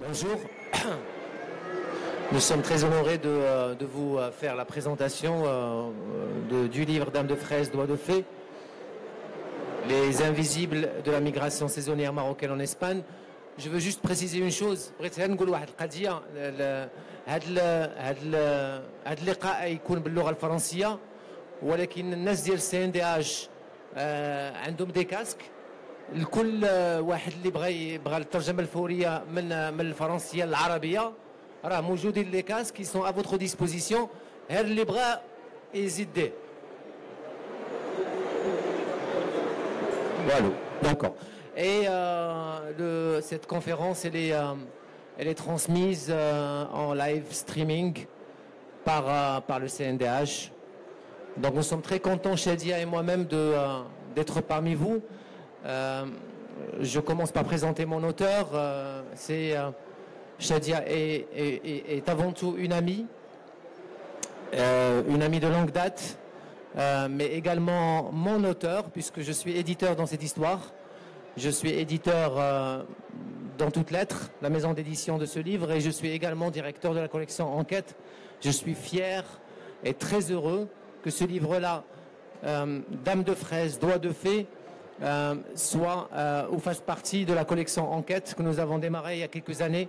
Bonjour. Nous sommes très honorés de, euh, de vous euh, faire la présentation euh, de- du livre Dame de fraise, Doigt de fée, les invisibles de la migration saisonnière marocaine en Espagne. Je veux juste préciser une chose. بغيت غير نقول واحد القضية. ال- هاد ال- هاد ال- هاد اللقاء يكون باللغة الفرنسية ولكن الناس ديال السي ان دي اش عندهم دي كاسك الكل آه، واحد اللي بغى يبغى الترجمه الفوريه من من الفرنسيه للعربيه راه موجودين لي كاسك كي سون ا فوتر ديسبوزيسيون غير اللي بغى يزيد Voilà, d'accord. Et euh, le- cette conférence, elle est, euh, elle est transmise euh, en live streaming par, euh, par le CNDH. Donc nous sommes très contents, Shadia et moi-même, de, euh, d'être parmi vous. Euh, je commence par présenter mon auteur. Euh, c'est euh, Shadia est, est- avant tout une amie, une amie de longue date, mais également mon auteur, puisque je suis éditeur dans cette histoire. Je suis éditeur dans toutes lettres, la maison d'édition de ce livre, et je suis également directeur de la collection Enquête. Je suis fier et très heureux que ce livre-là, Dame de fraise, Doigt de fée, soit euh, ou fasse partie de la collection Enquête que nous avons démarré il y a quelques années,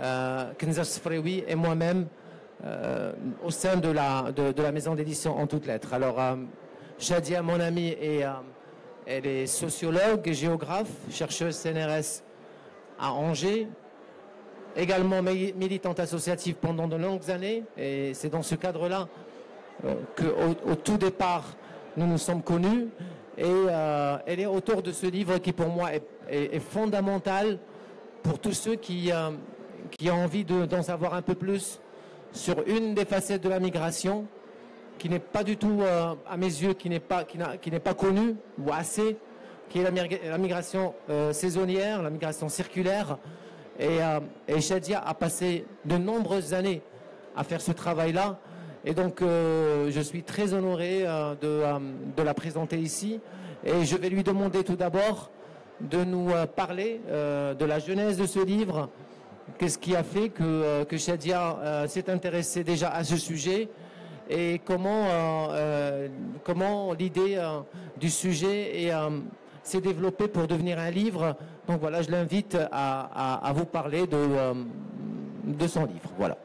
euh, Kenza Sfrewi et moi-même, euh, au sein de la, de, la maison d'édition en toutes lettres. Alors, euh, Shadia, mon amie, euh, elle est sociologue et géographe, chercheuse CNRS à Angers, également mi- militante associative pendant de longues années. Et c'est dans ce cadre-là euh, qu'au au tout départ, nous nous sommes connus. Et euh, elle est auteur de ce livre qui, pour moi, est, fondamental pour tous ceux qui, euh, qui ont envie de- d'en savoir un peu plus sur une des facettes de la migration qui n'est pas du tout, euh, à mes yeux, qui n'est pas, connue ou assez, qui est la, migra- la migration saisonnière, la migration circulaire. Et, et Shadia a passé de nombreuses années à faire ce travail-là. Et donc, euh, je suis très honoré euh, de, euh, de la présenter ici. Et je vais lui demander tout d'abord de nous parler de la genèse de ce livre. Qu'est-ce qui a fait que, Shadia s'est intéressée déjà à ce sujet et comment, comment l'idée du sujet est, s'est développée pour devenir un livre. Donc voilà, je l'invite à, à- vous parler de, de son livre. Voilà.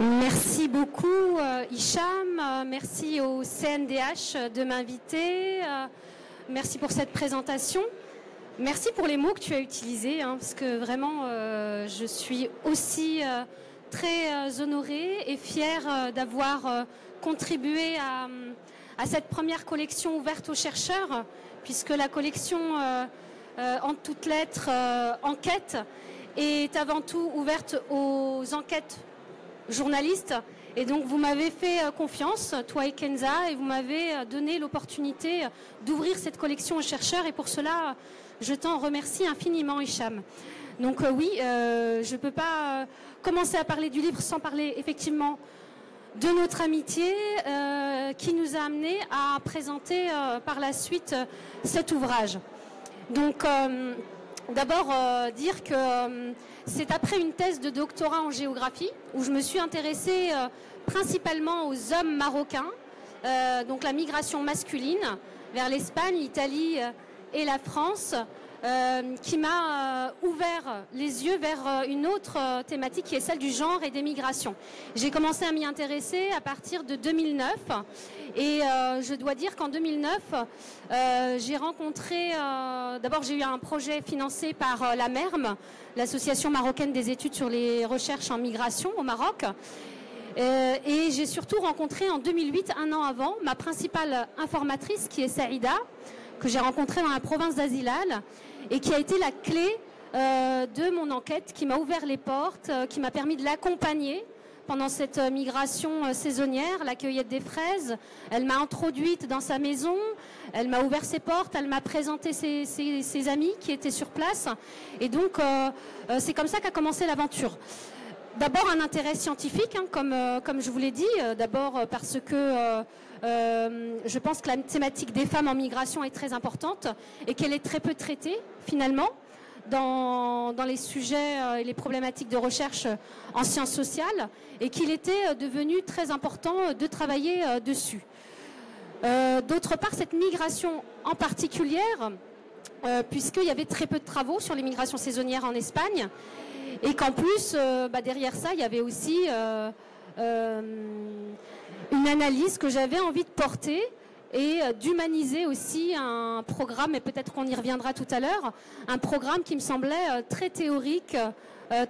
Merci beaucoup euh, Hicham, Euh, merci au CNDH de m'inviter, Euh, merci pour cette présentation, merci pour les mots que tu as utilisés, hein, parce que vraiment euh, je suis aussi euh, très euh, honorée et fière euh, d'avoir euh, contribué à, cette première collection ouverte aux chercheurs, puisque la collection euh, euh, en toutes lettres euh, enquête est avant tout ouverte aux enquêtes journaliste. Et donc vous m'avez fait euh, confiance, toi et Kenza, et vous m'avez euh, donné l'opportunité euh, d'ouvrir cette collection aux chercheurs. Et pour cela, je t'en remercie infiniment, Hicham. Donc oui, je ne peux pas commencer à parler du livre sans parler effectivement de notre amitié qui nous a amené à présenter par la suite cet ouvrage. Donc d'abord euh, dire que euh, c'est après une thèse de doctorat en géographie où je me suis intéressée euh, principalement aux hommes marocains, donc la migration masculine vers l'Espagne, l'Italie et la France, euh, qui m'a euh, ouvert les yeux vers euh, une autre thématique qui est celle du genre et des migrations. J'ai commencé à m'y intéresser à partir de 2009 et je dois dire qu'en 2009, euh, j'ai rencontré, d'abord j'ai eu un projet financé par la MERM, l'Association marocaine des études sur les recherches en migration au Maroc. Et j'ai surtout rencontré en 2008, un an avant, ma principale informatrice qui est Saïda, que j'ai rencontrée dans la province d'Azilal et qui a été la clé euh, de mon enquête, qui m'a ouvert les portes, euh, qui m'a permis de l'accompagner pendant cette euh, migration saisonnière, la cueillette des fraises. Elle m'a introduite dans sa maison, elle m'a ouvert ses portes, elle m'a présenté ses, amis qui étaient sur place. Et donc, c'est comme ça qu'a commencé l'aventure. D'abord un intérêt scientifique, hein, comme, comme je vous l'ai dit, d'abord parce que euh, je pense que la thématique des femmes en migration est très importante et qu'elle est très peu traitée finalement dans, les sujets et les problématiques de recherche en sciences sociales et qu'il était devenu très important de travailler dessus. D'autre part, cette migration en particulière, puisqu'il y avait très peu de travaux sur l'immigration saisonnière en Espagne, et qu'en plus, euh, bah, derrière ça, il y avait aussi euh, euh, une analyse que j'avais envie de porter et d'humaniser aussi un programme, et peut-être qu'on y reviendra tout à l'heure, un programme qui me semblait très théorique,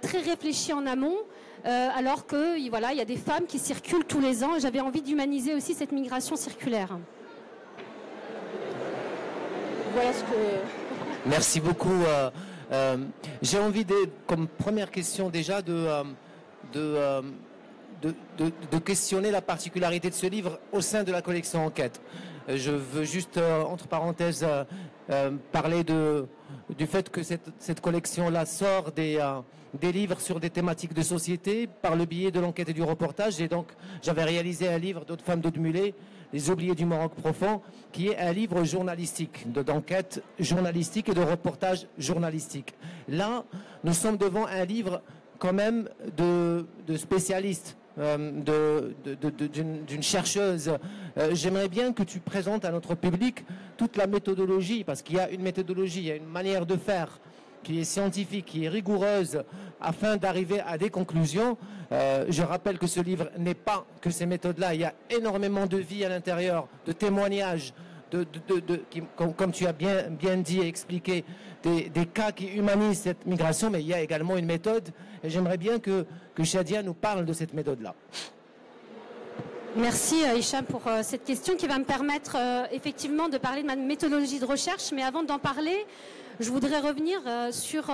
très réfléchi en amont, alors que voilà, il y a des femmes qui circulent tous les ans et j'avais envie d'humaniser aussi cette migration circulaire. Voilà ce que. Merci beaucoup. Euh, j'ai envie, de, comme première question déjà, de, euh, euh, de, de, questionner la particularité de ce livre au sein de la collection Enquête. Je veux juste, entre parenthèses, parler de, du fait que cette, collection-là sort des, livres sur des thématiques de société par le biais de l'enquête et du reportage. Et donc, j'avais réalisé un livre d'autres femmes d'Aude Mulet les oubliés du Maroc profond, qui est un livre journalistique, d'enquête journalistique et de reportage journalistique. Là, nous sommes devant un livre quand même de, spécialistes. Euh, d'une chercheuse. Euh, j'aimerais bien que tu présentes à notre public toute la méthodologie, parce qu'il y a une méthodologie, il y a une manière de faire qui est scientifique, qui est rigoureuse, afin d'arriver à des conclusions. Euh, je rappelle que ce livre n'est pas que ces méthodes-là. Il y a énormément de vie à l'intérieur, de témoignages, comme, tu as bien, dit et expliqué, des, cas qui humanisent cette migration, mais il y a également une méthode. Et j'aimerais bien que, que Shadia nous parle de cette méthode-là. Merci euh, Hicham pour euh, cette question qui va me permettre effectivement de parler de ma méthodologie de recherche. Mais avant d'en parler, je voudrais revenir euh, sur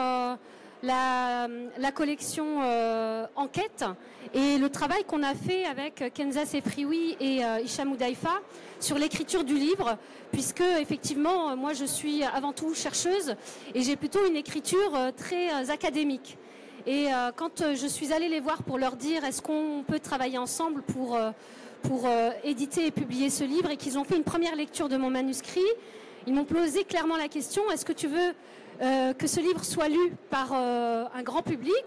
euh, la, collection euh, Enquête et le travail qu'on a fait avec Kenza Sefrioui et Hicham Oudaifa sur l'écriture du livre, puisque effectivement, moi je suis avant tout chercheuse et j'ai plutôt une écriture très académique. Et quand je suis allée les voir pour leur dire est-ce qu'on peut travailler ensemble pour, pour éditer et publier ce livre et qu'ils ont fait une première lecture de mon manuscrit, ils m'ont posé clairement la question, est-ce que tu veux euh, que ce livre soit lu par euh, un grand public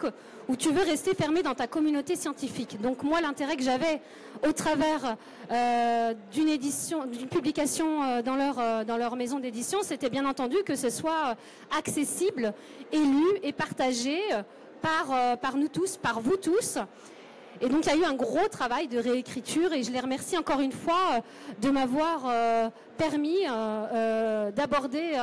ou tu veux rester fermé dans ta communauté scientifique Donc moi, l'intérêt que j'avais au travers euh, d'une édition, d'une publication dans leur maison d'édition, c'était bien entendu que ce soit accessible, et lu et partagé par par nous tous, par vous tous. Et donc il y a eu un gros travail de réécriture et je les remercie encore une fois euh, de m'avoir euh, permis euh, d'aborder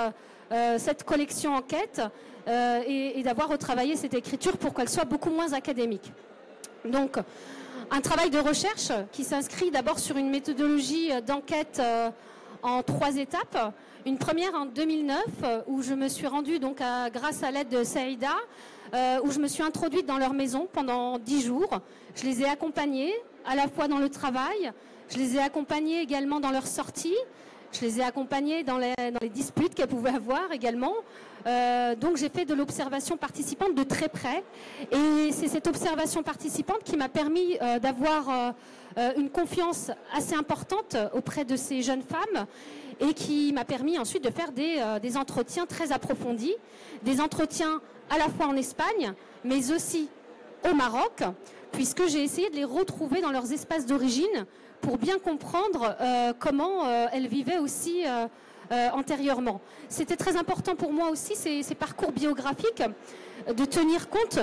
cette collection enquête et, d'avoir retravaillé cette écriture pour qu'elle soit beaucoup moins académique. Donc un travail de recherche qui s'inscrit d'abord sur une méthodologie d'enquête en trois étapes. Une première en 2009 où je me suis rendue donc grâce à l'aide de Saïda euh, où je me suis introduite dans leur maison pendant dix jours. Je les ai accompagnés à la fois dans le travail, je les ai accompagnés également dans leur sortie, je les ai accompagnés dans les, disputes qu'elles pouvaient avoir également. Euh, donc j'ai fait de l'observation participante de très près. Et c'est cette observation participante qui m'a permis euh, d'avoir une confiance assez importante auprès de ces jeunes femmes et qui m'a permis ensuite de faire des entretiens très approfondis, des entretiens à la fois en Espagne, mais aussi au Maroc, puisque j'ai essayé de les retrouver dans leurs espaces d'origine pour bien comprendre euh, comment euh, elles vivaient aussi euh, antérieurement. C'était très important pour moi aussi, ces, parcours biographiques, de tenir compte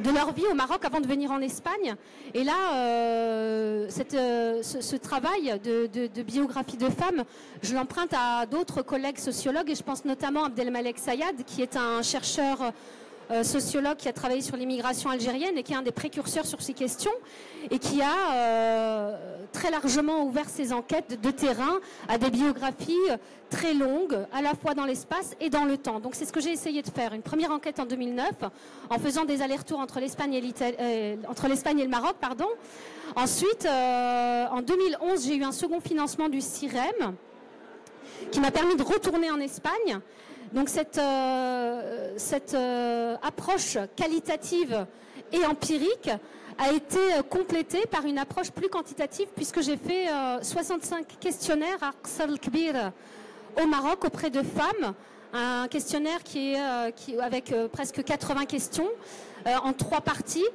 de leur vie au Maroc avant de venir en Espagne. Et là, ce, travail de, de, biographie de femmes, je l'emprunte à d'autres collègues sociologues, et je pense notamment à Abdelmalek Sayad, qui est un chercheur euh, sociologue qui a travaillé sur l'immigration algérienne et qui est un des précurseurs sur ces questions et qui a euh, très largement ouvert ses enquêtes de terrain à des biographies très longues, à la fois dans l'espace et dans le temps. Donc c'est ce que j'ai essayé de faire. Une première enquête en 2009 en faisant des allers-retours entre l'Espagne et, euh, et le Maroc. Pardon. Ensuite, en 2011, j'ai eu un second financement du CIREM qui m'a permis de retourner en Espagne donc cette, euh, euh, approche qualitative et empirique a été complétée par une approche plus quantitative puisque j'ai fait 65 questionnaires à Kbir au Maroc auprès de femmes. Un questionnaire qui est qui, avec presque 80 questions en trois parties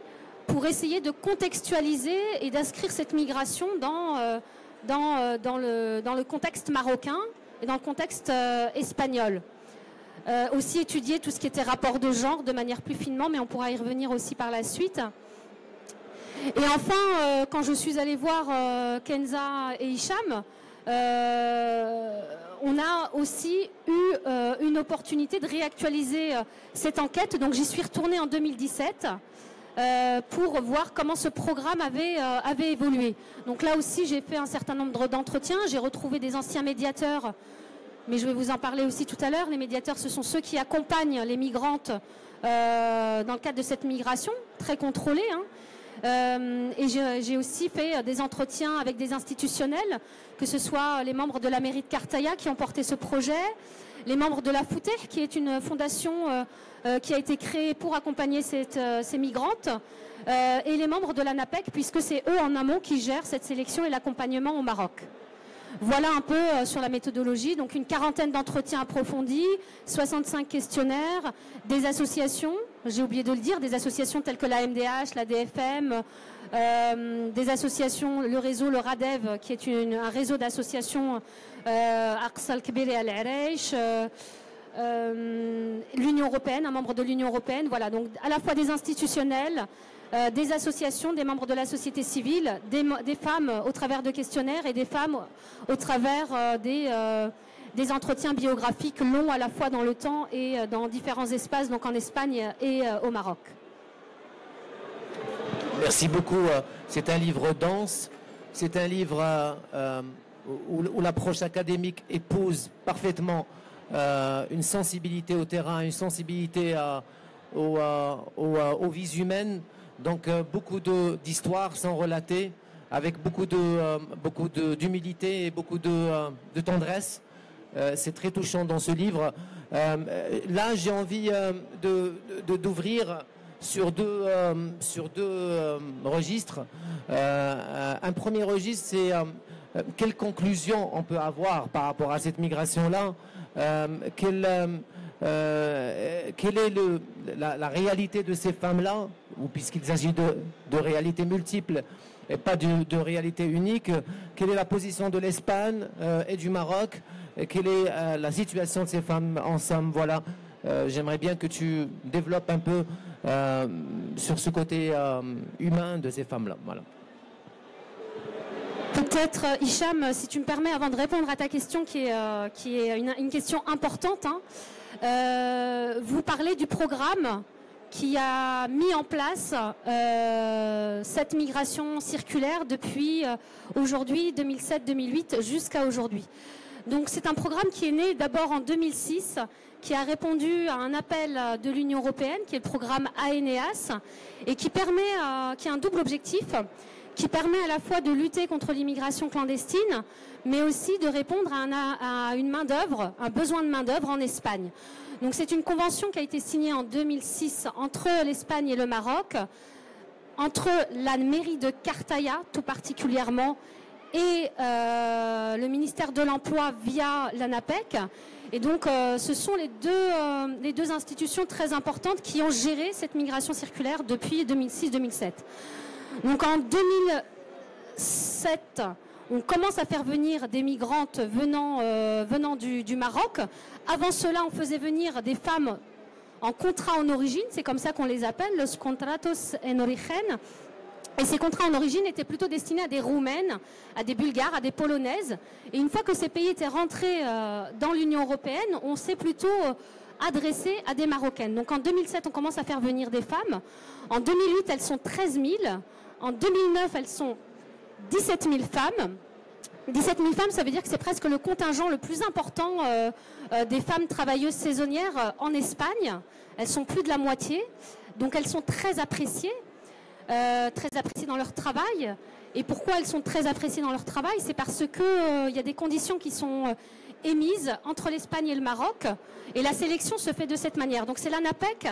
pour essayer de contextualiser et d'inscrire cette migration dans le contexte marocain et dans le contexte espagnol. Euh, aussi étudier tout ce qui était rapport de genre de manière plus finement, mais on pourra y revenir aussi par la suite. Et enfin, euh, quand je suis allée voir euh, Kenza et Hicham, on a aussi eu une opportunité de réactualiser cette enquête. Donc j'y suis retournée en 2017 pour voir comment ce programme avait, avait évolué. Donc là aussi, j'ai fait un certain nombre d'entretiens. J'ai retrouvé des anciens médiateurs mais je vais vous en parler aussi tout à l'heure. Les médiateurs, ce sont ceux qui accompagnent les migrantes euh, dans le cadre de cette migration, très contrôlée. Hein. Euh, et j'ai aussi fait des entretiens avec des institutionnels, que ce soit les membres de la mairie de Cartaya qui ont porté ce projet, les membres de la Fouté, qui est une fondation euh, qui a été créée pour accompagner ces migrantes, et les membres de la NAPEC, puisque c'est eux en amont qui gèrent cette sélection et l'accompagnement au Maroc. Voilà un peu euh, sur la méthodologie. Donc une quarantaine d'entretiens approfondis, 65 questionnaires, des associations, j'ai oublié de le dire, des associations telles que la MDH, la DFM, euh, des associations, le réseau, le RADEV, qui est un réseau d'associations euh, l'Union européenne, un membre de l'Union européenne, voilà, donc à la fois des institutionnels, euh, des associations, des membres de la société civile, des, femmes au travers de questionnaires et des femmes au travers euh, des, euh, des, entretiens biographiques longs à la fois dans le temps et dans différents espaces, donc en Espagne et au Maroc. Merci beaucoup. C'est un livre dense. C'est un livre où, l'approche académique épouse parfaitement une sensibilité au terrain, une sensibilité aux, aux, vies humaines. Donc euh, beaucoup d'histoires sont relatées avec beaucoup de euh, beaucoup d'humilité et beaucoup de, euh, tendresse. c'est très touchant dans ce livre. là, j'ai envie d'ouvrir sur deux sur deux registres. un premier registre, c'est quelle conclusion on peut avoir par rapport à cette migration-là? Quelle, quelle est la, réalité de ces femmes-là puisqu'il s'agit de, de, réalités multiples et pas de, de réalité unique, quelle est la position de l'Espagne euh, et du Maroc et Quelle est euh, la situation de ces femmes ensemble? Voilà, euh, j'aimerais bien que tu développes un peu sur ce côté humain de ces femmes-là. Voilà. Peut-être, Hicham, si tu me permets, avant de répondre à ta question, qui est, est une, question importante, hein, vous parlez du programme qui a mis en place euh, cette migration circulaire depuis euh, aujourd'hui 2007-2008 jusqu'à aujourd'hui. Donc c'est un programme qui est né d'abord en 2006, qui a répondu à un appel de l'Union européenne, qui est le programme AENEAS, et qui permet, euh, qui a un double objectif, qui permet à la fois de lutter contre l'immigration clandestine, mais aussi de répondre à, à une main d'œuvre, un besoin de main d'œuvre en Espagne. Donc c'est une convention qui a été signée en 2006 entre l'Espagne et le Maroc, entre la mairie de Cartaya tout particulièrement et euh, le ministère de l'Emploi via l'ANAPEC. Et donc euh, ce sont les deux, euh, les deux institutions très importantes qui ont géré cette migration circulaire depuis 2006-2007. Donc en 2007, on commence à faire venir des migrantes venant, euh, du, Maroc. Avant cela, on faisait venir des femmes en contrat en origine, c'est comme ça qu'on les appelle, los contratos en origen. Et ces contrats en origine étaient plutôt destinés à des Roumaines, à des Bulgares, à des Polonaises. Et une fois que ces pays étaient rentrés euh, dans l'Union européenne, on s'est plutôt euh, adressé à des Marocaines. Donc en 2007, on commence à faire venir des femmes. En 2008, elles sont 13 000. En 2009, elles sont 17 000 femmes. 17 000 femmes, ça veut dire que c'est presque le contingent le plus important euh, euh, des femmes travailleuses saisonnières euh, en Espagne. Elles sont plus de la moitié, donc elles sont très appréciées, très appréciées dans leur travail. Et pourquoi elles sont très appréciées dans leur travail? C'est parce qu'il il y a des conditions qui sont émise entre l'Espagne et le Maroc. Et la sélection se fait de cette manière. Donc c'est l'ANAPEC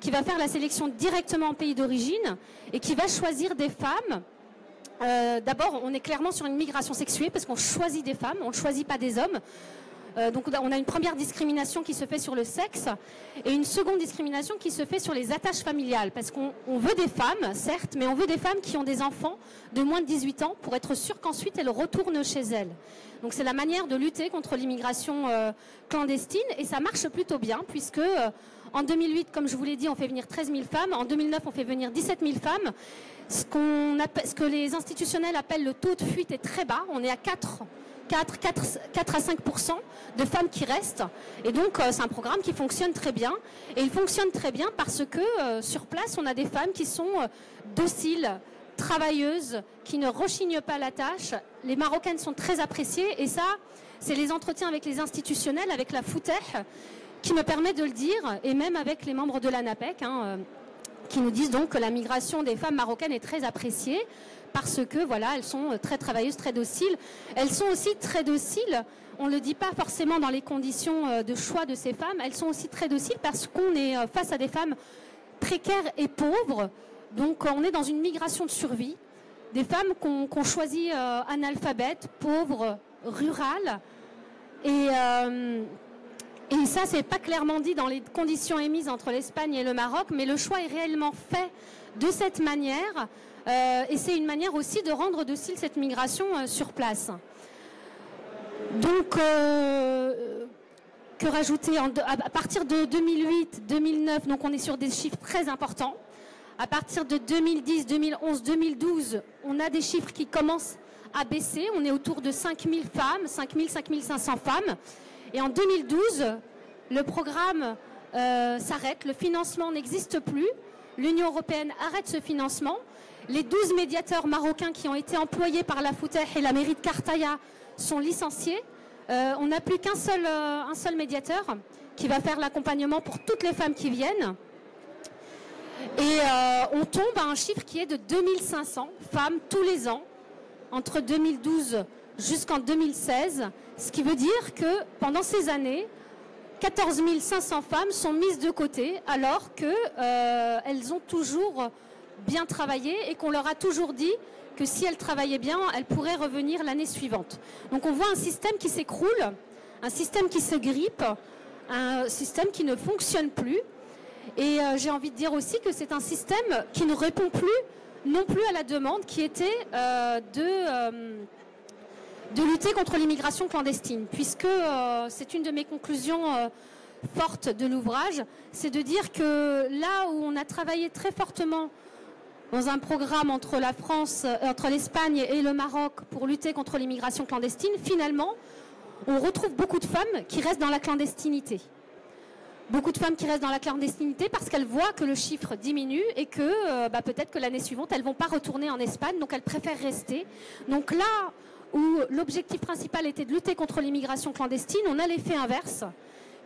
qui va faire la sélection directement en pays d'origine et qui va choisir des femmes. Euh, D'abord, on est clairement sur une migration sexuée parce qu'on choisit des femmes, on ne choisit pas des hommes. Euh, donc on a une première discrimination qui se fait sur le sexe et une seconde discrimination qui se fait sur les attaches familiales. Parce qu'on veut des femmes, certes, mais on veut des femmes qui ont des enfants de moins de 18 ans pour être sûr qu'ensuite elles retournent chez elles. Donc c'est la manière de lutter contre l'immigration euh, clandestine et ça marche plutôt bien puisque en 2008, comme je vous l'ai dit, on fait venir 13 000 femmes. En 2009, on fait venir 17 000 femmes. Ce, que les institutionnels appellent le taux de fuite est très bas. On est à 4 4, 4, à 5% de femmes qui restent. Et donc, euh, c'est un programme qui fonctionne très bien. Et il fonctionne très bien parce que euh, sur place, on a des femmes qui sont euh, dociles, travailleuses, qui ne rechignent pas la tâche. Les Marocaines sont très appréciées. Et ça, c'est les entretiens avec les institutionnels, avec la FOUTEH, qui me permet de le dire, et même avec les membres de l'ANAPEC, hein, qui nous disent donc que la migration des femmes marocaines est très appréciée parce que voilà, elles sont très travailleuses, très dociles. Elles sont aussi très dociles. On ne le dit pas forcément dans les conditions euh, de choix de ces femmes. Elles sont aussi très dociles parce qu'on est euh, face à des femmes précaires et pauvres. Donc on est dans une migration de survie. Des femmes qu'on choisit euh, analphabètes, pauvres, rurales. Et, et ça, c'est pas clairement dit dans les conditions émises entre l'Espagne et le Maroc, mais le choix est réellement fait de cette manière euh, et c'est une manière aussi de rendre docile cette migration euh, sur place. Donc, euh, que rajouter à partir de 2008, 2009, donc on est sur des chiffres très importants. À partir de 2010, 2011, 2012, on a des chiffres qui commencent à baisser. On est autour de 5000 femmes, 5000, 5500 femmes. Et en 2012, le programme s'arrête, le financement n'existe plus. L'Union européenne arrête ce financement. Les 12 médiateurs marocains qui ont été employés par la Fouteh et la mairie de Cartaya sont licenciés. Euh, on n'a plus qu'un seul, euh, seul médiateur qui va faire l'accompagnement pour toutes les femmes qui viennent. Et euh, on tombe à un chiffre qui est de 2500 femmes tous les ans, entre 2012 jusqu'en 2016, ce qui veut dire que pendant ces années, 14 500 femmes sont mises de côté alors qu'elles ont toujours bien travaillé et qu'on leur a toujours dit que si elles travaillaient bien, elles pourraient revenir l'année suivante. Donc on voit un système qui s'écroule, un système qui se grippe, un système qui ne fonctionne plus. Et euh, j'ai envie de dire aussi que c'est un système qui ne répond plus non plus à la demande qui était euh, de, euh, de lutter contre l'immigration clandestine, puisque c'est une de mes conclusions fortes de l'ouvrage, c'est de dire que là où on a travaillé très fortement dans un programme entre la France, euh, entre l'Espagne et le Maroc pour lutter contre l'immigration clandestine, finalement, on retrouve beaucoup de femmes qui restent dans la clandestinité. Beaucoup de femmes qui restent dans la clandestinité parce qu'elles voient que le chiffre diminue et que euh, bah, peut-être que l'année suivante, elles ne vont pas retourner en Espagne, donc elles préfèrent rester. Donc là où l'objectif principal était de lutter contre l'immigration clandestine, on a l'effet inverse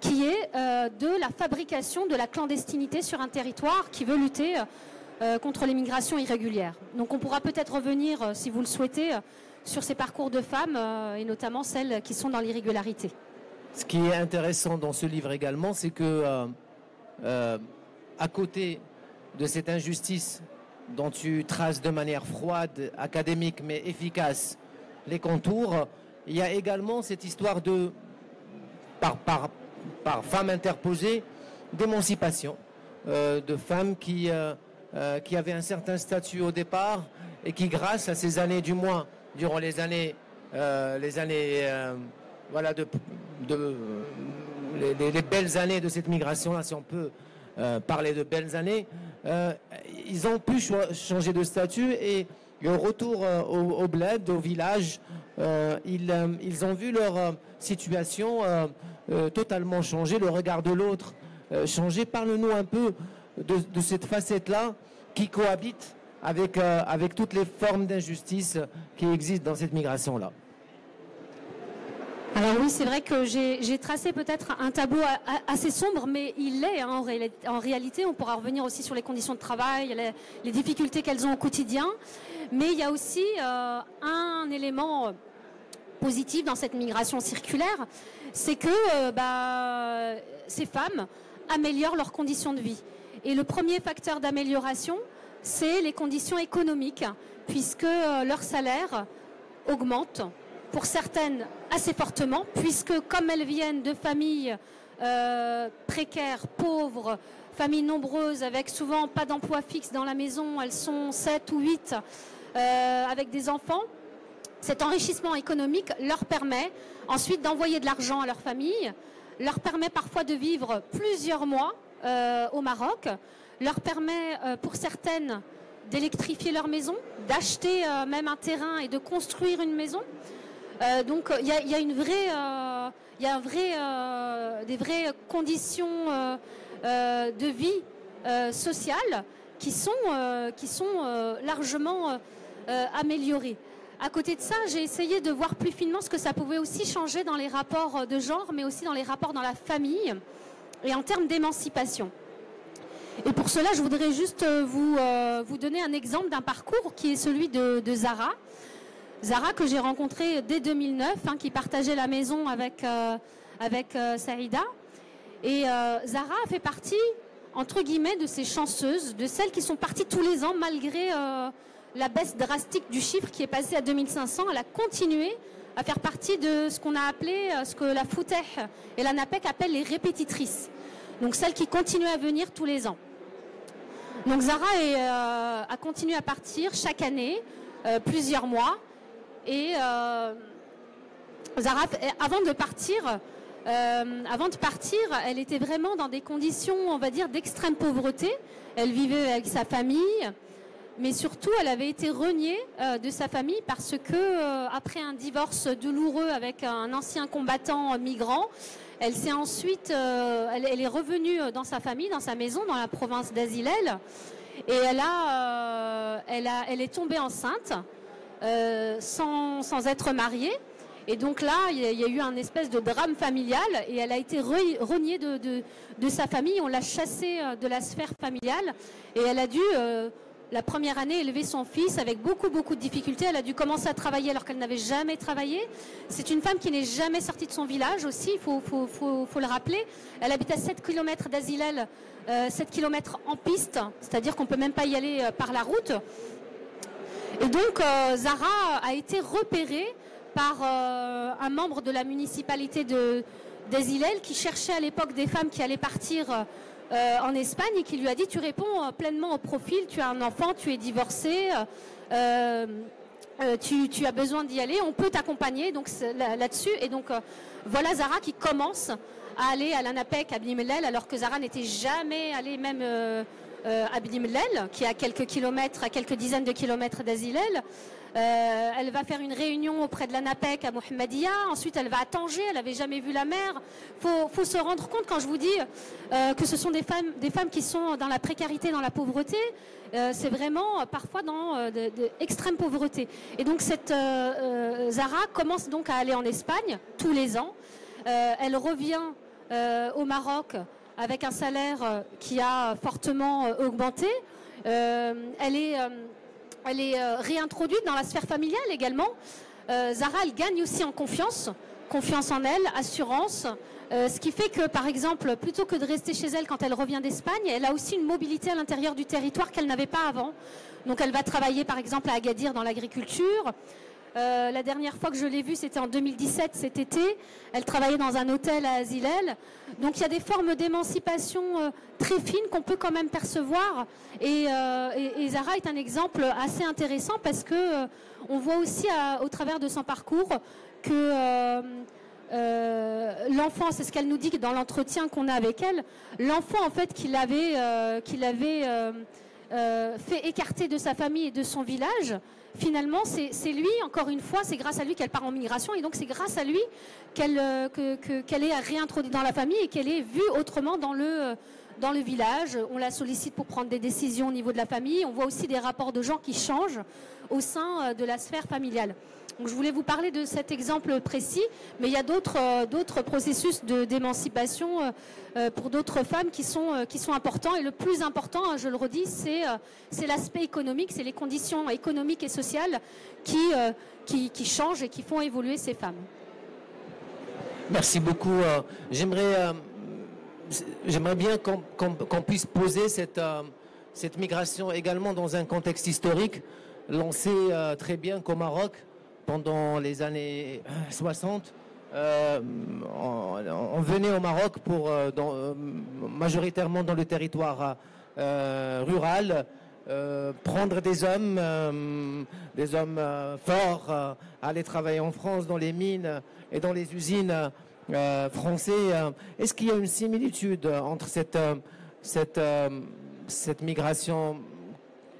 qui est euh, de la fabrication de la clandestinité sur un territoire qui veut lutter euh, contre l'immigration irrégulière. Donc on pourra peut-être revenir, euh, si vous le souhaitez, sur ces parcours de femmes et notamment celles qui sont dans l'irrégularité. Ce qui est intéressant dans ce livre également, c'est que à côté de cette injustice dont tu traces de manière froide, académique mais efficace les contours, il y a également cette histoire de, par, par, par femme interposée, d'émancipation, de femmes qui euh, qui avait un certain statut au départ et qui, grâce à ces années, du moins durant les années, euh, les années, euh, voilà, de, les, belles années de cette migration-là, si on peut parler de belles années, ils ont pu changer de statut et, au retour au, bled, au village, ils, ils, ont vu leur situation totalement changer, le regard de l'autre changer. Parle-nous un peu de, cette facette-là qui cohabite avec, euh, avec toutes les formes d'injustice qui existent dans cette migration-là. Alors oui, c'est vrai que j'ai tracé peut-être un tableau assez sombre, mais il l'est hein, en, réalité. On pourra revenir aussi sur les conditions de travail, les, difficultés qu'elles ont au quotidien. Mais il y a aussi euh, un élément positif dans cette migration circulaire, c'est que bah, ces femmes améliorent leurs conditions de vie. Et le premier facteur d'amélioration, c'est les conditions économiques, puisque leur salaire augmente, pour certaines assez fortement, puisque comme elles viennent de familles précaires, pauvres, familles nombreuses avec souvent pas d'emploi fixe dans la maison, elles sont 7 ou 8 euh, avec des enfants. Cet enrichissement économique leur permet ensuite d'envoyer de l'argent à leur famille, leur permet parfois de vivre plusieurs mois euh, au Maroc, leur permet euh, pour certaines d'électrifier leur maison, d'acheter même un terrain et de construire une maison. Donc il il y a vrai, des vraies conditions euh, de vie euh, sociale qui sont, euh, largement améliorées. À côté de ça, j'ai essayé de voir plus finement ce que ça pouvait aussi changer dans les rapports de genre, mais aussi dans les rapports dans la famille et en termes d'émancipation. Et pour cela, je voudrais juste vous donner un exemple d'un parcours qui est celui de, Zara. Zara que j'ai rencontré dès 2009, hein, qui partageait la maison avec, avec Saïda. Et euh, Zara fait partie, entre guillemets, de ces chanceuses, de celles qui sont parties tous les ans malgré euh, la baisse drastique du chiffre qui est passé à 2500. Elle a continué à faire partie de ce qu'on a appelé, euh, ce que la Fouteh et la NAPEC appellent les répétitrices. Donc celles qui continuent à venir tous les ans. Donc Zara a continué à partir chaque année, plusieurs mois. Et Zara, avant de partir, euh, avant de partir, elle était vraiment dans des conditions, on va dire, d'extrême pauvreté. Elle vivait avec sa famille, mais surtout, elle avait été reniée euh, de sa famille parce que, euh, après un divorce douloureux avec un ancien combattant migrant, elle s'est ensuite, elle, est revenue dans sa famille, dans sa maison, dans la province d'Azilel, et elle a, elle a, elle est tombée enceinte sans, sans être mariée. Et donc là, il y, a eu un espèce de drame familial et elle a été reniée de, sa famille. On l'a chassée euh, de la sphère familiale et elle a dû, euh, la première année, élever son fils avec beaucoup, beaucoup de difficultés. Elle a dû commencer à travailler alors qu'elle n'avait jamais travaillé. C'est une femme qui n'est jamais sortie de son village aussi, il faut, le rappeler. Elle habite à 7 km d'Azilel, 7 km en piste, c'est-à-dire qu'on ne peut même pas y aller euh, par la route. Et donc, Zara a été repérée par euh, un membre de la municipalité de d'Esilel qui cherchait à l'époque des femmes qui allaient partir euh, en Espagne et qui lui a dit tu réponds euh, pleinement au profil, tu as un enfant, tu es divorcé, tu, as besoin d'y aller, on peut t'accompagner donc là-dessus. Et donc voilà Zara qui commence à aller à l'ANAPEC à Bnimlel alors que Zara n'était jamais allée même à Bnimlel qui est à quelques kilomètres, à quelques dizaines de kilomètres d'Azilel. Euh, elle va faire une réunion auprès de l'ANAPEC à Mohammedia. Ensuite, elle va à Tanger. Elle n'avait jamais vu la mer. Il faut, se rendre compte quand je vous dis euh, que ce sont des femmes, des femmes qui sont dans la précarité, dans la pauvreté. Euh, c'est vraiment parfois dans de, extrême pauvreté. Et donc, cette Zara commence donc à aller en Espagne tous les ans. elle revient au Maroc avec un salaire qui a fortement augmenté. elle est elle est euh, réintroduite dans la sphère familiale également. Euh, Zara, elle gagne aussi en confiance, confiance en elle, assurance. Euh, ce qui fait que, par exemple, plutôt que de rester chez elle quand elle revient d'Espagne, elle a aussi une mobilité à l'intérieur du territoire qu'elle n'avait pas avant. Donc elle va travailler, par exemple, à Agadir dans l'agriculture. Euh, la dernière fois que je l'ai vue, c'était en 2017, cet été. Elle travaillait dans un hôtel à Azilel. Donc il y a des formes d'émancipation euh, très fines qu'on peut quand même percevoir. Euh, et, Zara est un exemple assez intéressant parce que on voit aussi au travers de son parcours que l'enfant, c'est ce qu'elle nous dit dans l'entretien qu'on a avec elle, l'enfant en fait qu'il avait, avait fait écarter de sa famille et de son village, finalement, c'est lui, encore une fois, c'est grâce à lui qu'elle part en migration et donc c'est grâce à lui qu'elle euh, est réintroduite dans la famille et qu'elle est vue autrement dans le, euh, dans le village. On la sollicite pour prendre des décisions au niveau de la famille. On voit aussi des rapports de gens qui changent au sein euh, de la sphère familiale. Je voulais vous parler de cet exemple précis, mais il y a d'autres euh, processus d'émancipation euh, euh, pour d'autres femmes qui sont, importants. Et le plus important, hein, je le redis, c'est l'aspect économique, c'est les conditions économiques et sociales qui, changent et qui font évoluer ces femmes. Merci beaucoup. J'aimerais bien qu'on puisse poser cette migration également dans un contexte historique. lancé très bien qu'au Maroc, pendant les années 60, euh, on, venait au Maroc pour, euh, euh, majoritairement dans le territoire rural, prendre des hommes, des hommes forts, aller travailler en France dans les mines et dans les usines françaises. Est-ce qu'il y a une similitude entre cette migration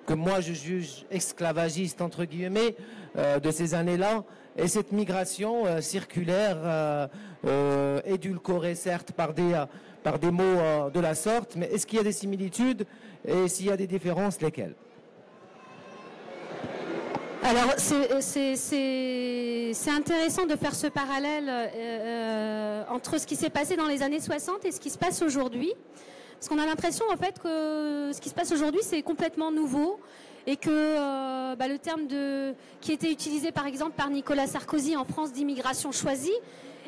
que moi je juge esclavagiste entre guillemets de ces années-là et cette migration euh, circulaire, euh, euh, édulcorée certes par des, par des mots de la sorte, mais est-ce qu'il y a des similitudes et s'il y a des différences, lesquelles? Alors, c'est intéressant de faire ce parallèle entre ce qui s'est passé dans les années 60 et ce qui se passe aujourd'hui. Parce qu'on a l'impression, en fait, que ce qui se passe aujourd'hui, c'est complètement nouveau et que euh, bah, le terme qui était utilisé par exemple par Nicolas Sarkozy en France d'immigration choisie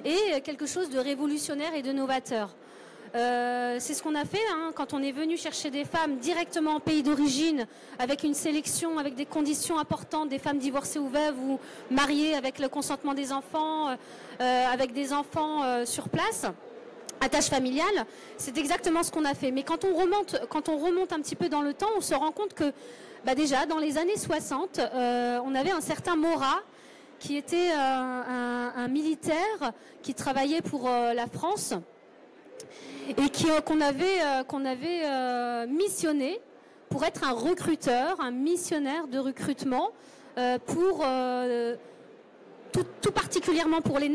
est quelque chose de révolutionnaire et de novateur. Euh, c'est ce qu'on a fait hein, quand on est venu chercher des femmes directement en pays d'origine, avec une sélection, avec des conditions importantes, des femmes divorcées ou veuves ou mariées avec le consentement des enfants, euh, avec des enfants sur place à tâche familiale, c'est exactement ce qu'on a fait. Mais quand on remonte, quand on remonte un petit peu dans le temps, on se rend compte que bah déjà, dans les années 60, euh, on avait un certain Morat qui était euh, un, militaire qui travaillait pour euh, la France et qu'on avait, qu'on avait missionné pour être un recruteur, un missionnaire de recrutement pour tout, particulièrement pour les,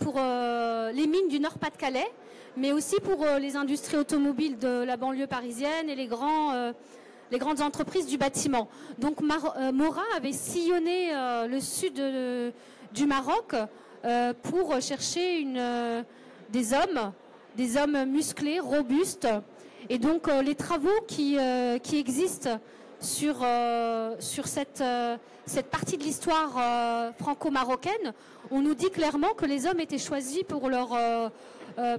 pour, les mines du Nord-Pas-de-Calais, mais aussi pour les industries automobiles de la banlieue parisienne et les les grandes entreprises du bâtiment. Donc euh, Mora avait sillonné euh, le sud du Maroc euh, pour chercher des hommes, des hommes musclés, robustes. Et donc les travaux qui, existent sur, sur cette, cette partie de l'histoire franco-marocaine, on nous dit clairement que les hommes étaient choisis pour leur,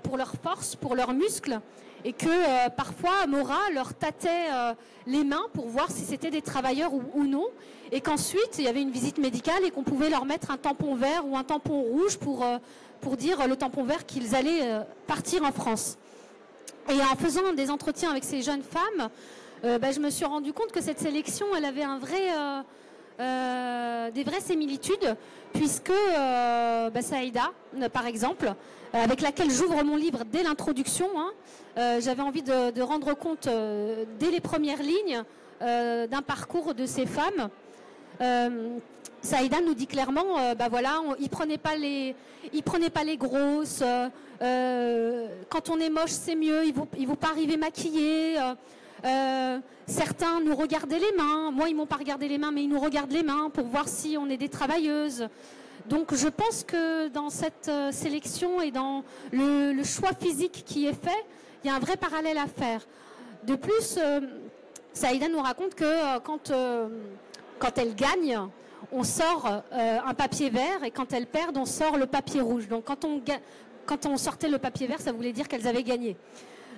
pour leur force, pour leurs muscles, et que euh, parfois Mora leur tâtait euh, les mains pour voir si c'était des travailleurs ou, non, et qu'ensuite il y avait une visite médicale et qu'on pouvait leur mettre un tampon vert ou un tampon rouge pour, euh, pour dire le tampon vert qu'ils allaient partir en France. Et en faisant des entretiens avec ces jeunes femmes, bah, je me suis rendu compte que cette sélection, elle avait un vrai, des vraies similitudes, puisque bah, Saïda, par exemple, avec laquelle j'ouvre mon livre dès l'introduction, hein, euh, j'avais envie de, rendre compte euh, dès les premières lignes euh, d'un parcours de ces femmes. Saïda nous dit clairement, bah voilà, il prenait pas les, il prenait pas les grosses. quand on est moche, c'est mieux. Il vous, il vous pas arriver maquillé. certains nous regardaient les mains. Moi, ils m'ont pas regardé les mains, mais ils nous regardent les mains pour voir si on est des travailleuses. Donc, je pense que dans cette sélection et dans le choix physique qui est fait, il y a un vrai parallèle à faire. De plus, euh, Saïda nous raconte que euh, quand, euh, quand elle gagne, on sort un papier vert et quand elle perd, on sort le papier rouge. Donc quand on, sortait le papier vert, ça voulait dire qu'elles avaient gagné.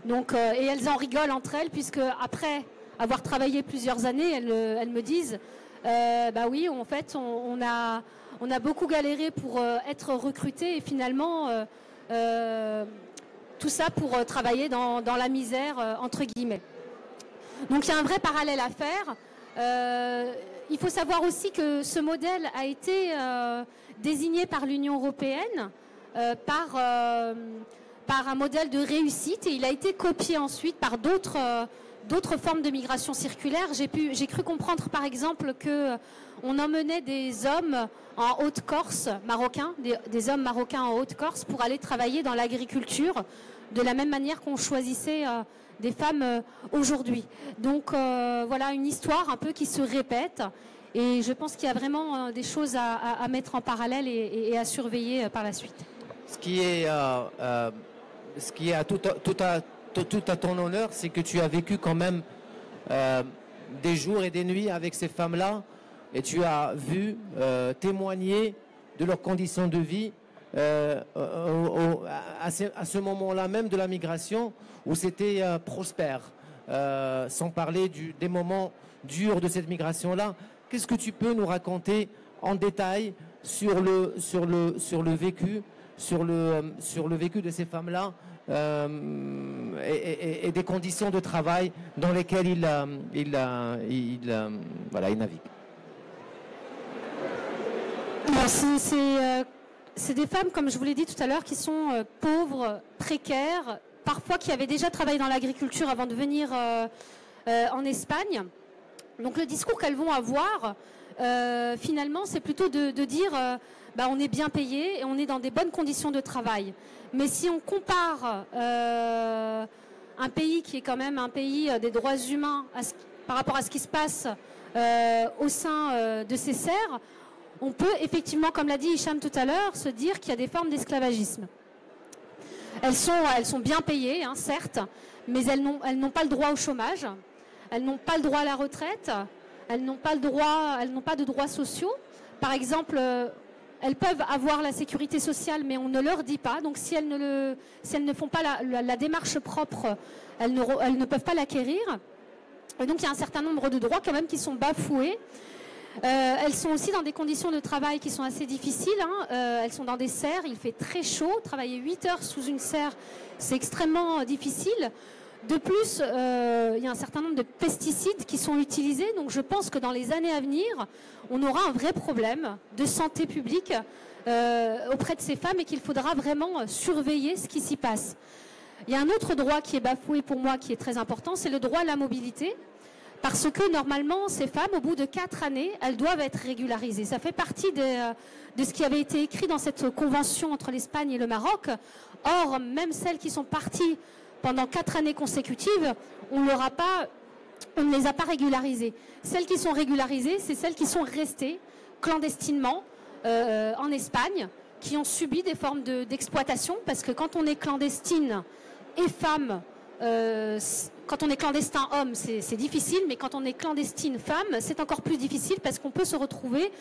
Donc, et elles en rigolent entre elles, puisque après avoir travaillé plusieurs années, elles, elles me disent bah oui, en fait, on, a, on a beaucoup galéré pour être recrutées et finalement, tout ça pour euh, travailler dans, la misère, euh, entre guillemets. Donc il y a un vrai parallèle à faire. Euh, il faut savoir aussi que ce modèle a été désigné par l'Union européenne par un modèle de réussite et il a été copié ensuite par d'autres d'autres formes de migration circulaire. J'ai cru comprendre par exemple que on emmenait des hommes en Haute-Corse marocains, des, hommes marocains en Haute-Corse pour aller travailler dans l'agriculture de la même manière qu'on choisissait euh, des femmes euh, aujourd'hui. Donc euh, voilà une histoire un peu qui se répète. Et je pense qu'il y a vraiment des choses à, mettre en parallèle et, à surveiller par la suite. Ce qui est, à tout, tout, tout, à ton honneur, c'est que tu as vécu quand même des jours et des nuits avec ces femmes-là et tu as vu témoigner de leurs conditions de vie euh, à ce, moment-là même de la migration où c'était prospère, sans parler des moments durs de cette migration-là. Qu'est-ce que tu peux nous raconter en détail sur le vécu de ces femmes-là et, des conditions de travail dans lesquelles il, il, voilà, il naviguent c'est des femmes, comme je vous l'ai dit tout à l'heure, qui sont euh, pauvres, précaires, parfois qui avaient déjà travaillé dans l'agriculture avant de venir euh, euh, en Espagne. Donc le discours qu'elles vont avoir, finalement, c'est plutôt de, dire bah, on est bien payé et on est dans des bonnes conditions de travail. Mais si on compare un pays qui est quand même un pays des droits humains par rapport à ce qui se passe au sein de ces serres, on peut effectivement, comme l'a dit Hicham tout à l'heure, se dire qu'il y a des formes d'esclavagisme. Elles sont, bien payées, hein, certes, mais elles n'ont, pas le droit au chômage, elles n'ont pas le droit à la retraite, elles n'ont pas, de droits sociaux. Par exemple, euh, elles peuvent avoir la sécurité sociale, mais on ne leur dit pas. Donc si elles ne, le, si elles ne font pas la, démarche propre, elles ne, peuvent pas l'acquérir. Et donc il y a un certain nombre de droits quand même qui sont bafoués. Euh, elles sont aussi dans des conditions de travail qui sont assez difficiles. Hein. Euh, elles sont dans des serres, il fait très chaud. Travailler 8 heures sous une serre, c'est extrêmement difficile. De plus, il y a un certain nombre de pesticides qui sont utilisés. Donc je pense que dans les années à venir, on aura un vrai problème de santé publique auprès de ces femmes et qu'il faudra vraiment surveiller ce qui s'y passe. Il y a un autre droit qui est bafoué pour moi qui est très important, c'est le droit à la mobilité. Parce que normalement, ces femmes, au bout de quatre années, elles doivent être régularisées. Ça fait partie de, ce qui avait été écrit dans cette convention entre l'Espagne et le Maroc. Or, même celles qui sont parties pendant quatre années consécutives, on, ne les a pas régularisées. Celles qui sont régularisées, c'est celles qui sont restées clandestinement euh, en Espagne, qui ont subi des formes d'exploitation, parce que quand on est clandestine et femme, euh, quand on est clandestin homme, c'est difficile, mais quand on est clandestine femme, c'est encore plus difficile parce qu'on peut se retrouver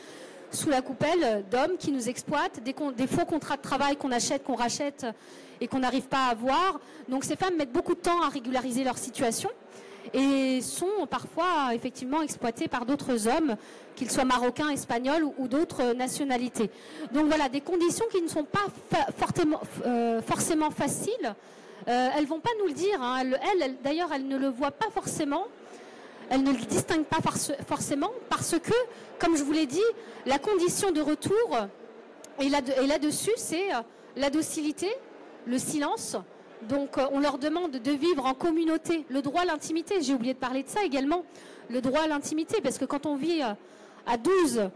sous la coupelle d'hommes qui nous exploitent, des, faux contrats de travail qu'on achète, qu'on rachète et qu'on n'arrive pas à avoir. Donc ces femmes mettent beaucoup de temps à régulariser leur situation et sont parfois effectivement exploitées par d'autres hommes, qu'ils soient marocains, espagnols ou, d'autres nationalités. Donc voilà, des conditions qui ne sont pas euh, forcément faciles euh, elles vont pas nous le dire. Hein. Elles, d'ailleurs, elles ne le voient pas forcément. Elles ne le distinguent pas forcément parce que, comme je vous l'ai dit, la condition de retour et là-dessus, c'est euh, la docilité, le silence. Donc, euh, on leur demande de vivre en communauté. Le droit à l'intimité, j'ai oublié de parler de ça également. Le droit à l'intimité, parce que quand on vit à 12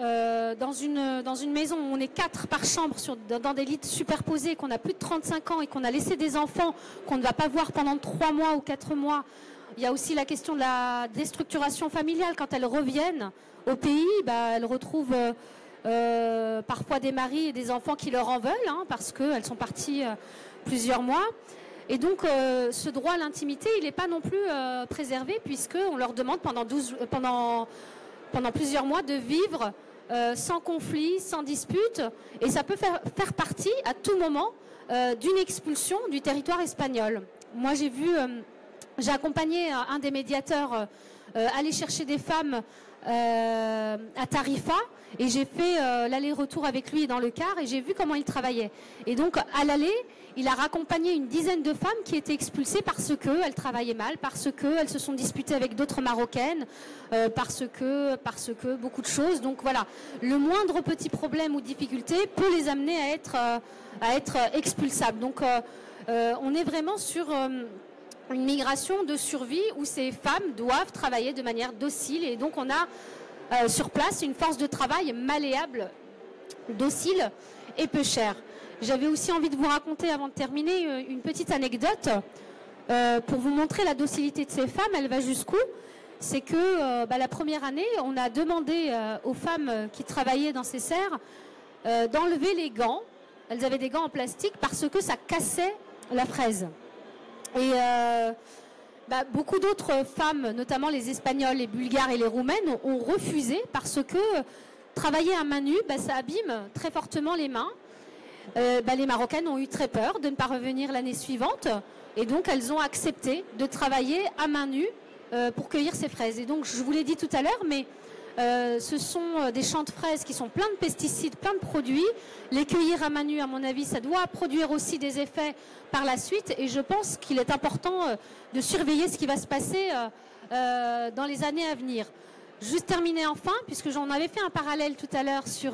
euh, dans, une, maison où on est quatre par chambre dans des lits superposés, qu'on a plus de 35 ans et qu'on a laissé des enfants qu'on ne va pas voir pendant trois mois ou quatre mois, il y a aussi la question de la déstructuration familiale. Quand elles reviennent au pays, bah, elles retrouvent euh, euh, parfois des maris et des enfants qui leur en veulent, hein, parce qu'elles sont parties plusieurs mois. Et donc, ce droit à l'intimité, il n'est pas non plus préservé, puisqu'on leur demande pendant, 12, pendant pendant plusieurs mois de vivre euh, sans conflit, sans dispute, et ça peut faire, faire partie à tout moment euh, d'une expulsion du territoire espagnol. Moi, j'ai vu, euh, j'ai accompagné un des médiateurs aller chercher des femmes à Tarifa, et j'ai fait l'aller-retour avec lui dans le car, et j'ai vu comment il travaillait. Et donc, à l'aller, il a raccompagné une dizaine de femmes qui étaient expulsées parce qu'elles travaillaient mal, parce qu'elles se sont disputées avec d'autres Marocaines, euh, parce que, parce que beaucoup de choses. Donc voilà, le moindre petit problème ou difficulté peut les amener à être, euh, à être expulsables. Donc euh, on est vraiment sur une migration de survie où ces femmes doivent travailler de manière docile et donc on a sur place une force de travail malléable, docile et peu chère. J'avais aussi envie de vous raconter, avant de terminer, euh, une petite anecdote euh, pour vous montrer la docilité de ces femmes. Elle va jusqu'où? C'est que euh, bah, la première année, on a demandé aux femmes qui travaillaient dans ces serres d'enlever les gants. Elles avaient des gants en plastique parce que ça cassait la fraise. Et bah, beaucoup d'autres femmes, notamment les Espagnols, les Bulgares et les Roumaines, ont refusé parce que travailler à main nue, bah, ça abîme très fortement les mains. bah, les Marocaines ont eu très peur de ne pas revenir l'année suivante. Et donc, elles ont accepté de travailler à main nue pour cueillir ces fraises. Et donc, je vous l'ai dit tout à l'heure, mais euh, ce sont euh, des champs de fraises qui sont pleins de pesticides, pleins de produits. Les cueillir à main nue, à mon avis, ça doit produire aussi des effets par la suite. Et je pense qu'il est important euh, de surveiller ce qui va se passer dans les années à venir. Juste terminer enfin, puisque j'en avais fait un parallèle tout à l'heure sur,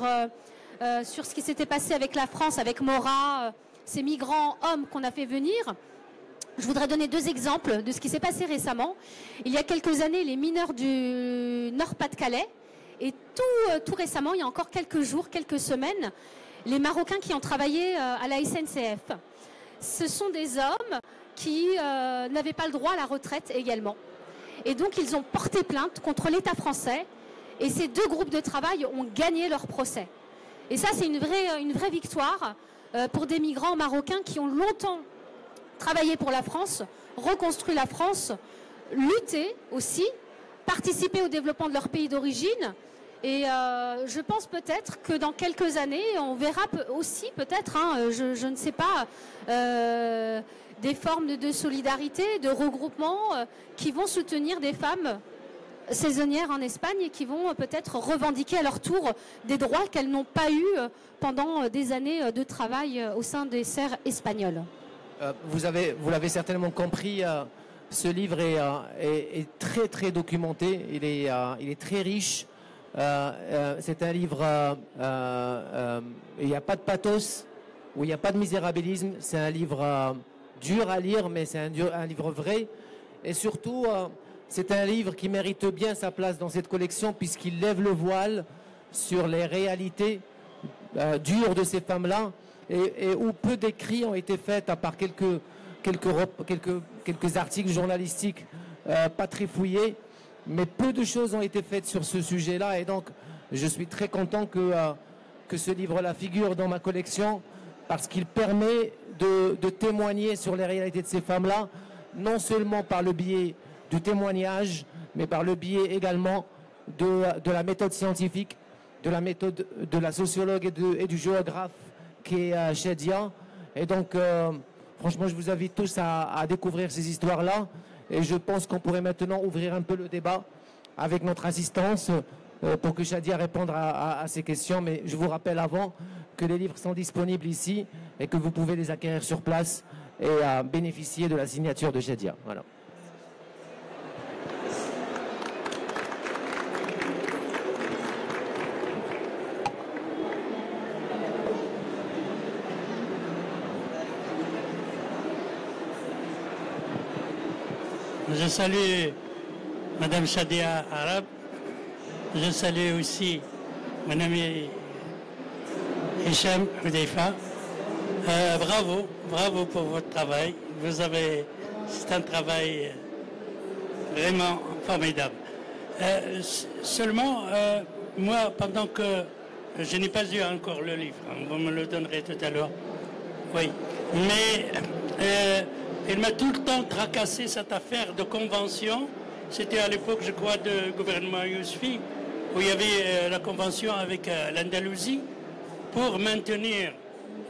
ce qui s'était passé avec la France, avec Mora, ces migrants hommes qu'on a fait venir. Je voudrais donner deux exemples de ce qui s'est passé récemment. Il y a quelques années, les mineurs du Nord-Pas-de-Calais, et tout, euh, tout, récemment, il y a encore quelques jours, quelques semaines, les Marocains qui ont travaillé euh, à la SNCF. Ce sont des hommes qui euh, n'avaient pas le droit à la retraite également. Et donc, ils ont porté plainte contre l'État français. Et ces deux groupes de travail ont gagné leur procès. Et ça, c'est une vraie, une vraie victoire pour des migrants marocains qui ont longtemps travailler pour la France, reconstruire la France, lutter aussi, participer au développement de leur pays d'origine. Et euh, je pense peut-être que dans quelques années, on verra aussi peut-être, hein, je, ne sais pas, euh, des formes de solidarité, de regroupement euh, qui vont soutenir des femmes saisonnières en Espagne et qui vont peut-être revendiquer à leur tour des droits qu'elles n'ont pas eus pendant des années de travail au sein des serres espagnoles. Euh, vous avez, vous l'avez certainement compris, euh, ce livre euh, est, est, très très documenté, il est, il est très riche. C'est un livre, il n'y a pas de pathos, où il n'y a pas de misérabilisme. C'est un livre dur à lire, mais c'est un, livre vrai. Et surtout, c'est un livre qui mérite bien sa place dans cette collection puisqu'il lève le voile sur les réalités dures de ces femmes-là et, où peu d'écrits ont été faits, à part quelques, quelques, quelques, quelques articles journalistiques euh, pas très fouillés, mais peu de choses ont été faites sur ce sujet-là. Et donc, je suis très content que, euh, ce livre-là figure dans ma collection, parce qu'il permet de, témoigner sur les réalités de ces femmes-là, non seulement par le biais du témoignage, mais par le biais également de, la méthode scientifique, de la méthode de la sociologue et, du géographe qui est Chedia. Et donc, euh, franchement, je vous invite tous à, découvrir ces histoires-là. Et je pense qu'on pourrait maintenant ouvrir un peu le débat avec notre assistance euh, pour que Shadia réponde à, ces questions. Mais je vous rappelle avant que les livres sont disponibles ici et que vous pouvez les acquérir sur place et bénéficier de la signature de Shadia. Voilà. Je salue Madame Shadia Arab. Je salue aussi mon ami Hicham Hudeifa. Euh, bravo, bravo pour votre travail. Vous avez, c'est un travail vraiment formidable. Euh, seulement, euh, moi, pendant que je n'ai pas eu encore le livre, hein, vous me le donnerez tout à l'heure. Oui, mais il m'a tout le temps tracassé cette affaire de convention. C'était à l'époque, je crois, du gouvernement Yousfi, où il y avait euh, la convention avec euh, l'Andalousie pour maintenir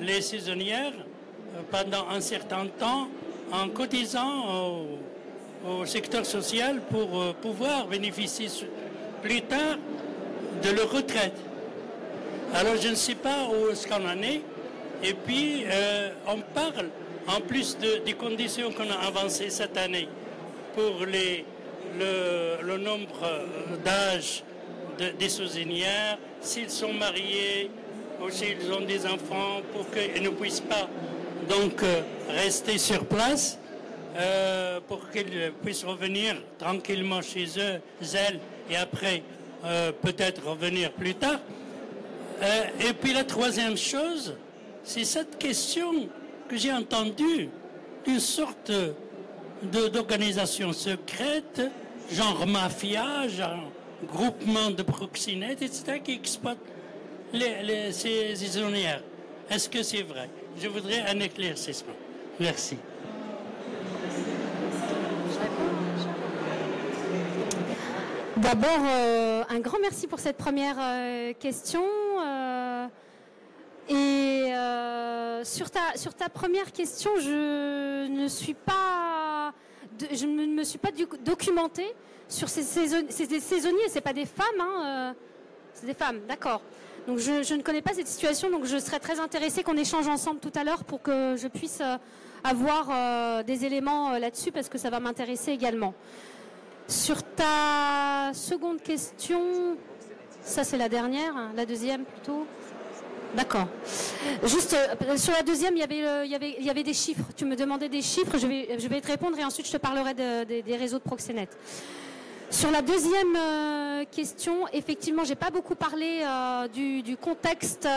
les saisonnières euh, pendant un certain temps en cotisant au, secteur social pour pouvoir bénéficier plus tard de leur retraite. Alors je ne sais pas où est-ce qu'on en est. Et puis on parle en plus des conditions qu'on a avancées cette année pour le, nombre euh, d'âge des saisonnières, s'ils sont mariés ou s'ils ont des enfants, pour qu'ils ne puissent pas donc euh, rester sur place, euh, pour qu'ils puissent revenir tranquillement chez eux, elles, et après peut-être revenir plus tard. et puis la troisième chose, c'est cette question que j'ai entendu une sorte d'organisation secrète, genre mafia, genre groupement de proxénètes, etc., qui exploitent les, ces isonnières. Est-ce que c'est vrai? Je voudrais un éclaircissement. Merci. D'abord, euh, un grand merci pour cette première euh, question. Euh, sur, ta, première question, je ne suis pas, je ne me suis pas documentée sur ces, saisonniers. C'est des saisonniers, c'est pas des femmes, hein, c'est des femmes, d'accord. Donc je, ne connais pas cette situation, donc je serais très intéressée qu'on échange ensemble tout à l'heure pour que je puisse avoir des éléments là-dessus parce que ça va m'intéresser également. Sur ta seconde question, ça c'est la dernière, hein, la deuxième plutôt. D'accord. Juste euh, sur la deuxième, il y, avait, euh, il, y avait, il y avait des chiffres. Tu me demandais des chiffres, je vais, je vais te répondre et ensuite je te parlerai des réseaux de proxénètes. Sur la deuxième euh, question, effectivement, j'ai pas beaucoup parlé du, contexte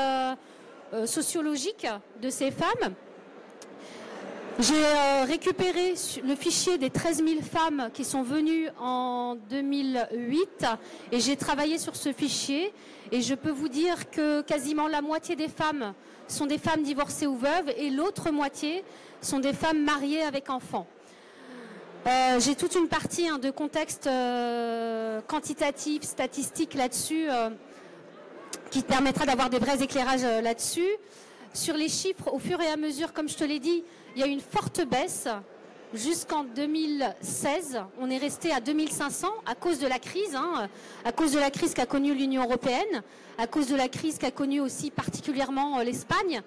sociologique de ces femmes. J'ai euh, récupéré le fichier des 13 000 femmes qui sont venues en 2008 et j'ai travaillé sur ce fichier et je peux vous dire que quasiment la moitié des femmes sont des femmes divorcées ou veuves et l'autre moitié sont des femmes mariées avec enfants. Euh, j'ai toute une partie hein, de contexte euh, quantitatif, statistique là-dessus qui permettra d'avoir des vrais éclairages là-dessus. Sur les chiffres, au fur et à mesure, comme je te l'ai dit, il y a eu une forte baisse jusqu'en 2016. On est resté à 2500 à cause de la crise, hein, à cause de la crise qu'a connue l'Union européenne, à cause de la crise qu'a connue aussi particulièrement euh, l'Espagne.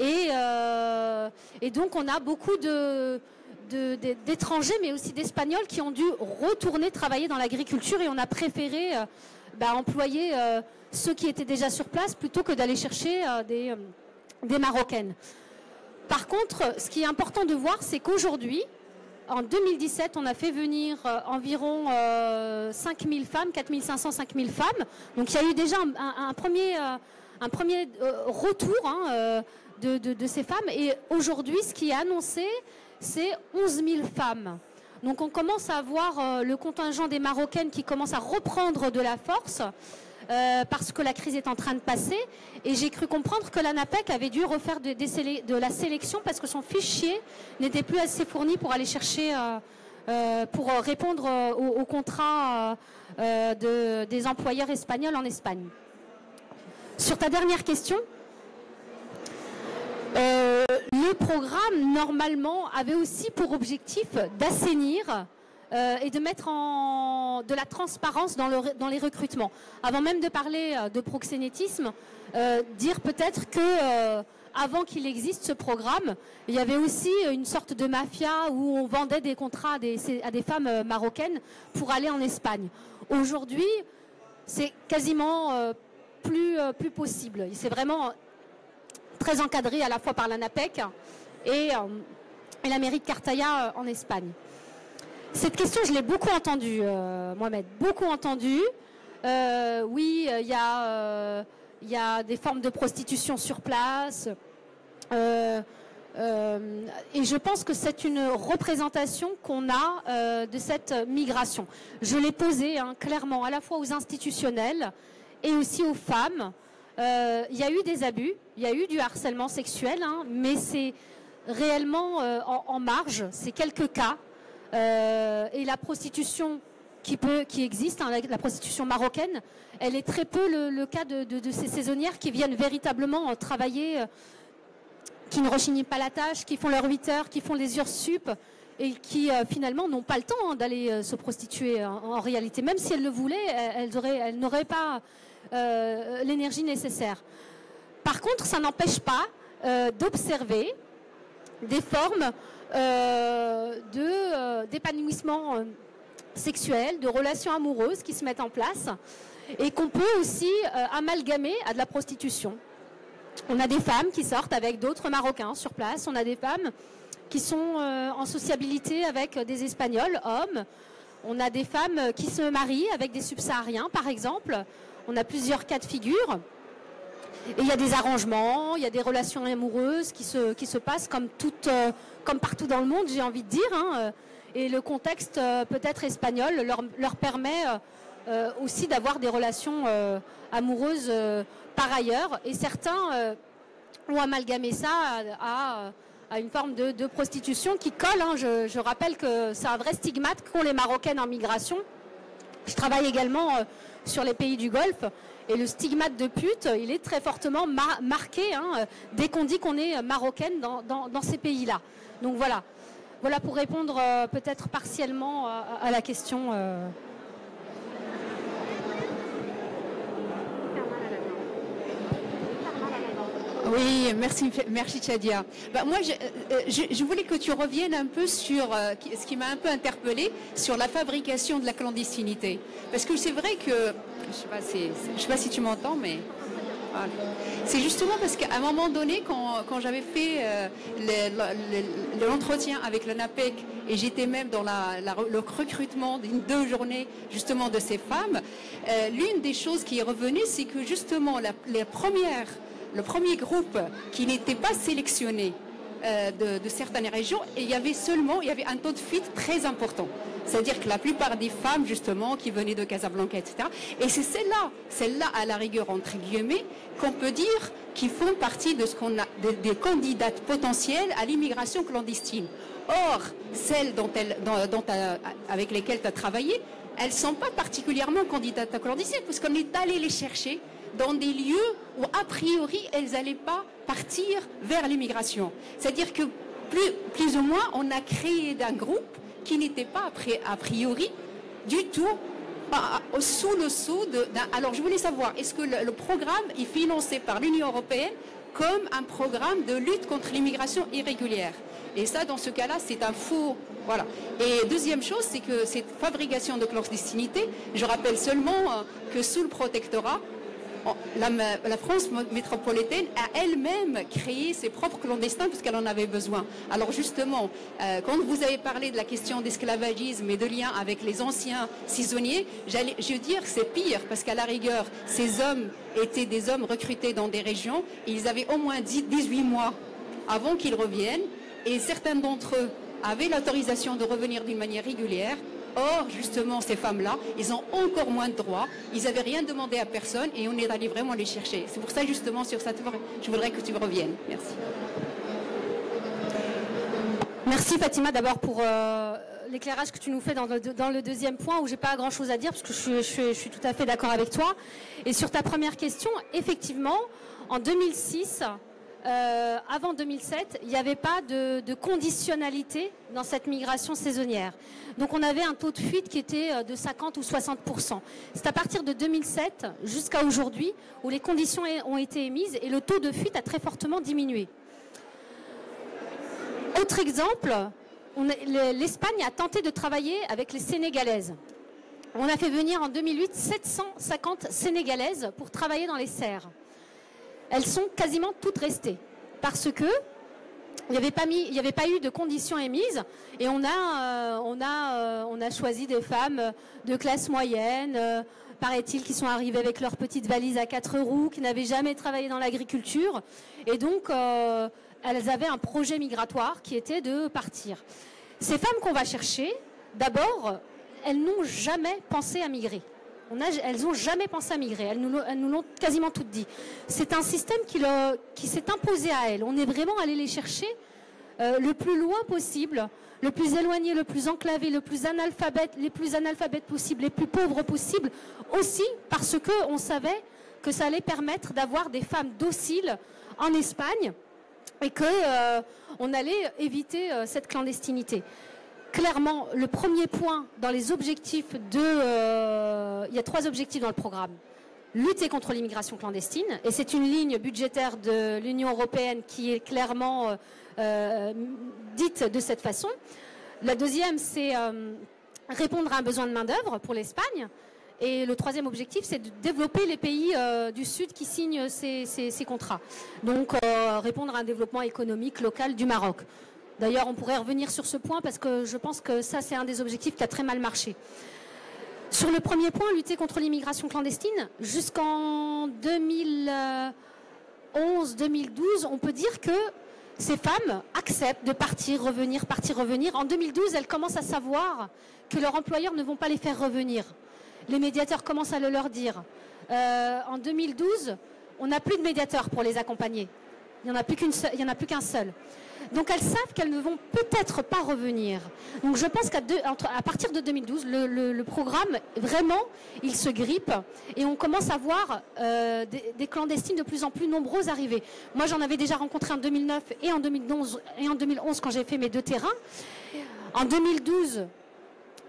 Euh, et, donc on a beaucoup d'étrangers, mais aussi d'Espagnols qui ont dû retourner travailler dans l'agriculture et on a préféré euh, bah, employer ceux qui étaient déjà sur place plutôt que d'aller chercher des Marocaines. Par contre, ce qui est important de voir, c'est qu'aujourd'hui, en 2017, on a fait venir euh, environ 5000 euh, femmes, 4500, 5000 femmes. Donc il y a eu déjà un, premier, un premier euh, retour hein, de, ces femmes. Et aujourd'hui, ce qui est annoncé, c'est 11 000 femmes. Donc on commence à voir le contingent des Marocaines qui commence à reprendre de la force. Euh, parce que la crise est en train de passer. Et j'ai cru comprendre que l'ANAPEC avait dû refaire de, la sélection parce que son fichier n'était plus assez fourni pour aller chercher, euh, euh, pour répondre aux, contrats des employeurs espagnols en Espagne. Sur ta dernière question, le programme, normalement, avait aussi pour objectif d'assainir euh, et de mettre de la transparence dans, les recrutements. Avant même de parler euh, de proxénétisme, euh, dire peut-être que avant qu'il existe ce programme, il y avait aussi une sorte de mafia où on vendait des contrats à des, femmes marocaines pour aller en Espagne. Aujourd'hui, c'est quasiment plus, possible. C'est vraiment très encadré à la fois par l'ANAPEC et, et la Cartaya en Espagne. Cette question, je l'ai beaucoup entendue, euh, Mohamed, beaucoup entendue. Euh, oui, il y, a, des formes de prostitution sur place. Euh, et je pense que c'est une représentation qu'on a de cette migration. Je l'ai posée hein, clairement à la fois aux institutionnels et aussi aux femmes. Il y a eu des abus, il y a eu du harcèlement sexuel, hein, mais c'est réellement en, marge, c'est quelques cas. Euh, et la prostitution qui, existe, hein, la, prostitution marocaine, elle est très peu le, cas de, ces saisonnières qui viennent véritablement euh, travailler, euh, qui ne rechignent pas la tâche, qui font leurs 8 heures, qui font les heures sup et qui finalement n'ont pas le temps hein, d'aller se prostituer en, réalité. Même si elles le voulaient, elles, n'auraient pas l'énergie nécessaire. Par contre, ça n'empêche pas d'observer des formes euh, de euh, d'épanouissement euh, sexuel, de relations amoureuses qui se mettent en place et qu'on peut aussi amalgamer à de la prostitution. On a des femmes qui sortent avec d'autres Marocains sur place, on a des femmes qui sont en sociabilité avec des Espagnols, hommes, on a des femmes qui se marient avec des subsahariens par exemple, on a plusieurs cas de figure. Et il y a des arrangements, il y a des relations amoureuses qui se, qui se passent comme, euh, comme partout dans le monde, j'ai envie de dire. Hein, euh, et le contexte euh, peut-être espagnol leur, leur permet aussi d'avoir des relations amoureuses par ailleurs. Et certains ont amalgamé ça à, à, une forme de, prostitution qui colle. Hein. Je, rappelle que c'est un vrai stigmate qu'ont les Marocaines en migration. Je travaille également sur les pays du Golfe Et le stigmate de pute, il est très fortement marqué hein, dès qu'on dit qu'on est marocaine dans, ces pays-là. Donc voilà. Voilà pour répondre euh, peut-être partiellement à, la question. Euh. Oui, merci, merci Chadia. Bah, moi, euh, je, voulais que tu reviennes un peu sur ce qui m'a un peu interpellé sur la fabrication de la clandestinité. Parce que c'est vrai que, je ne sais, pas si tu m'entends, mais c'est justement parce qu'à un moment donné, quand, j'avais fait euh, l'entretien avec le NAPEC et j'étais même dans le recrutement d'une deux journées justement de ces femmes, euh, l'une des choses qui est revenue, c'est que justement la, le premier groupe qui n'était pas sélectionné euh, de, certaines régions, il y avait seulement, il y avait un taux de fuite très important. C'est-à-dire que la plupart des femmes, justement, qui venaient de Casablanca, etc., et c'est celles-là, celles-là, à la rigueur, entre guillemets, qu'on peut dire qui font partie de ce qu'on a, des, candidates potentielles à l'immigration clandestine. Or, celles dont avec lesquelles tu as travaillé, elles ne sont pas particulièrement candidates à clandestine, puisqu'on est allé les chercher dans des lieux où, a priori, elles n'allaient pas partir vers l'immigration. C'est-à-dire que plus, ou moins, on a créé d'un groupe qui n'était pas a priori du tout sous le sceau d'un... Alors je voulais savoir, est-ce que le, programme est financé par l'Union européenne comme un programme de lutte contre l'immigration irrégulière? Et ça, dans ce cas-là, c'est un faux... Voilà. Et deuxième chose, c'est que cette fabrication de clandestinité, je rappelle seulement euh, que sous le protectorat, la, France métropolitaine a elle-même créé ses propres clandestins puisqu'elle en avait besoin. Alors justement, euh, quand vous avez parlé de la question d'esclavagisme et de lien avec les anciens saisonniers, je veux dire c'est pire parce qu'à la rigueur, ces hommes étaient des hommes recrutés dans des régions et ils avaient au moins 18 mois avant qu'ils reviennent et certains d'entre eux avaient l'autorisation de revenir d'une manière régulière Or, justement, ces femmes-là, ils ont encore moins de droits. Ils n'avaient rien demandé à personne et on est allé vraiment les chercher. C'est pour ça, justement, sur ça, je voudrais que tu reviennes. Merci. Merci Fatima d'abord pour euh, l'éclairage que tu nous fais dans le, deuxième point où j'ai pas grand chose à dire parce que je suis tout à fait d'accord avec toi. Et sur ta première question, effectivement, en 2006, euh, avant 2007, il n'y avait pas de, conditionnalité dans cette migration saisonnière. Donc on avait un taux de fuite qui était euh, de 50 ou 60% C'est à partir de 2007 jusqu'à aujourd'hui où les conditions ont été émises et le taux de fuite a très fortement diminué. Autre exemple, l'Espagne a tenté de travailler avec les Sénégalaises. On a fait venir en 2008 750 Sénégalaises pour travailler dans les serres elles sont quasiment toutes restées. Parce que il n'y avait, pas eu de conditions émises et on a, euh, euh, choisi des femmes de classe moyenne, euh, paraît-il, qui sont arrivées avec leurs petites valises à quatre roues, qui n'avaient jamais travaillé dans l'agriculture. Et donc, elles avaient un projet migratoire qui était de partir. Ces femmes qu'on va chercher, d'abord, elles n'ont jamais pensé à migrer elles n'ont jamais pensé à migrer. Elles nous, l'ont quasiment toutes dit. C'est un système qui, s'est imposé à elles. On est vraiment allé les chercher euh, le plus loin possible, le plus éloigné, le plus enclavé, le plus analphabète, les plus analphabètes possibles, les plus pauvres possibles, aussi parce qu'on savait que ça allait permettre d'avoir des femmes dociles en Espagne et qu'on euh, allait éviter euh, cette clandestinité clairement, le premier point dans les objectifs de... Euh, il y a trois objectifs dans le programme. Lutter contre l'immigration clandestine, et c'est une ligne budgétaire de l'Union européenne qui est clairement euh, euh, dite de cette façon. La deuxième, c'est répondre à un besoin de main-d'œuvre pour l'Espagne. Et le troisième objectif, c'est de développer les pays du Sud qui signent ces, ces contrats. Donc, répondre à un développement économique local du Maroc. D'ailleurs, on pourrait revenir sur ce point parce que je pense que ça, c'est un des objectifs qui a très mal marché. Sur le premier point, lutter contre l'immigration clandestine, jusqu'en 2011-2012, on peut dire que ces femmes acceptent de partir, revenir, partir, revenir. En 2012, elles commencent à savoir que leurs employeurs ne vont pas les faire revenir. Les médiateurs commencent à le leur dire. Euh, en 2012, on n'a plus de médiateurs pour les accompagner. Il n'y en a plus qu'un seul. Donc elles savent qu'elles ne vont peut-être pas revenir. Donc je pense qu'à partir de 2012, le, programme, vraiment, il se grippe et on commence à voir euh, des, clandestines de plus en plus nombreuses arriver. Moi j'en avais déjà rencontré en 2009 et en 2011, et en 2011 quand j'ai fait mes deux terrains. En 2012,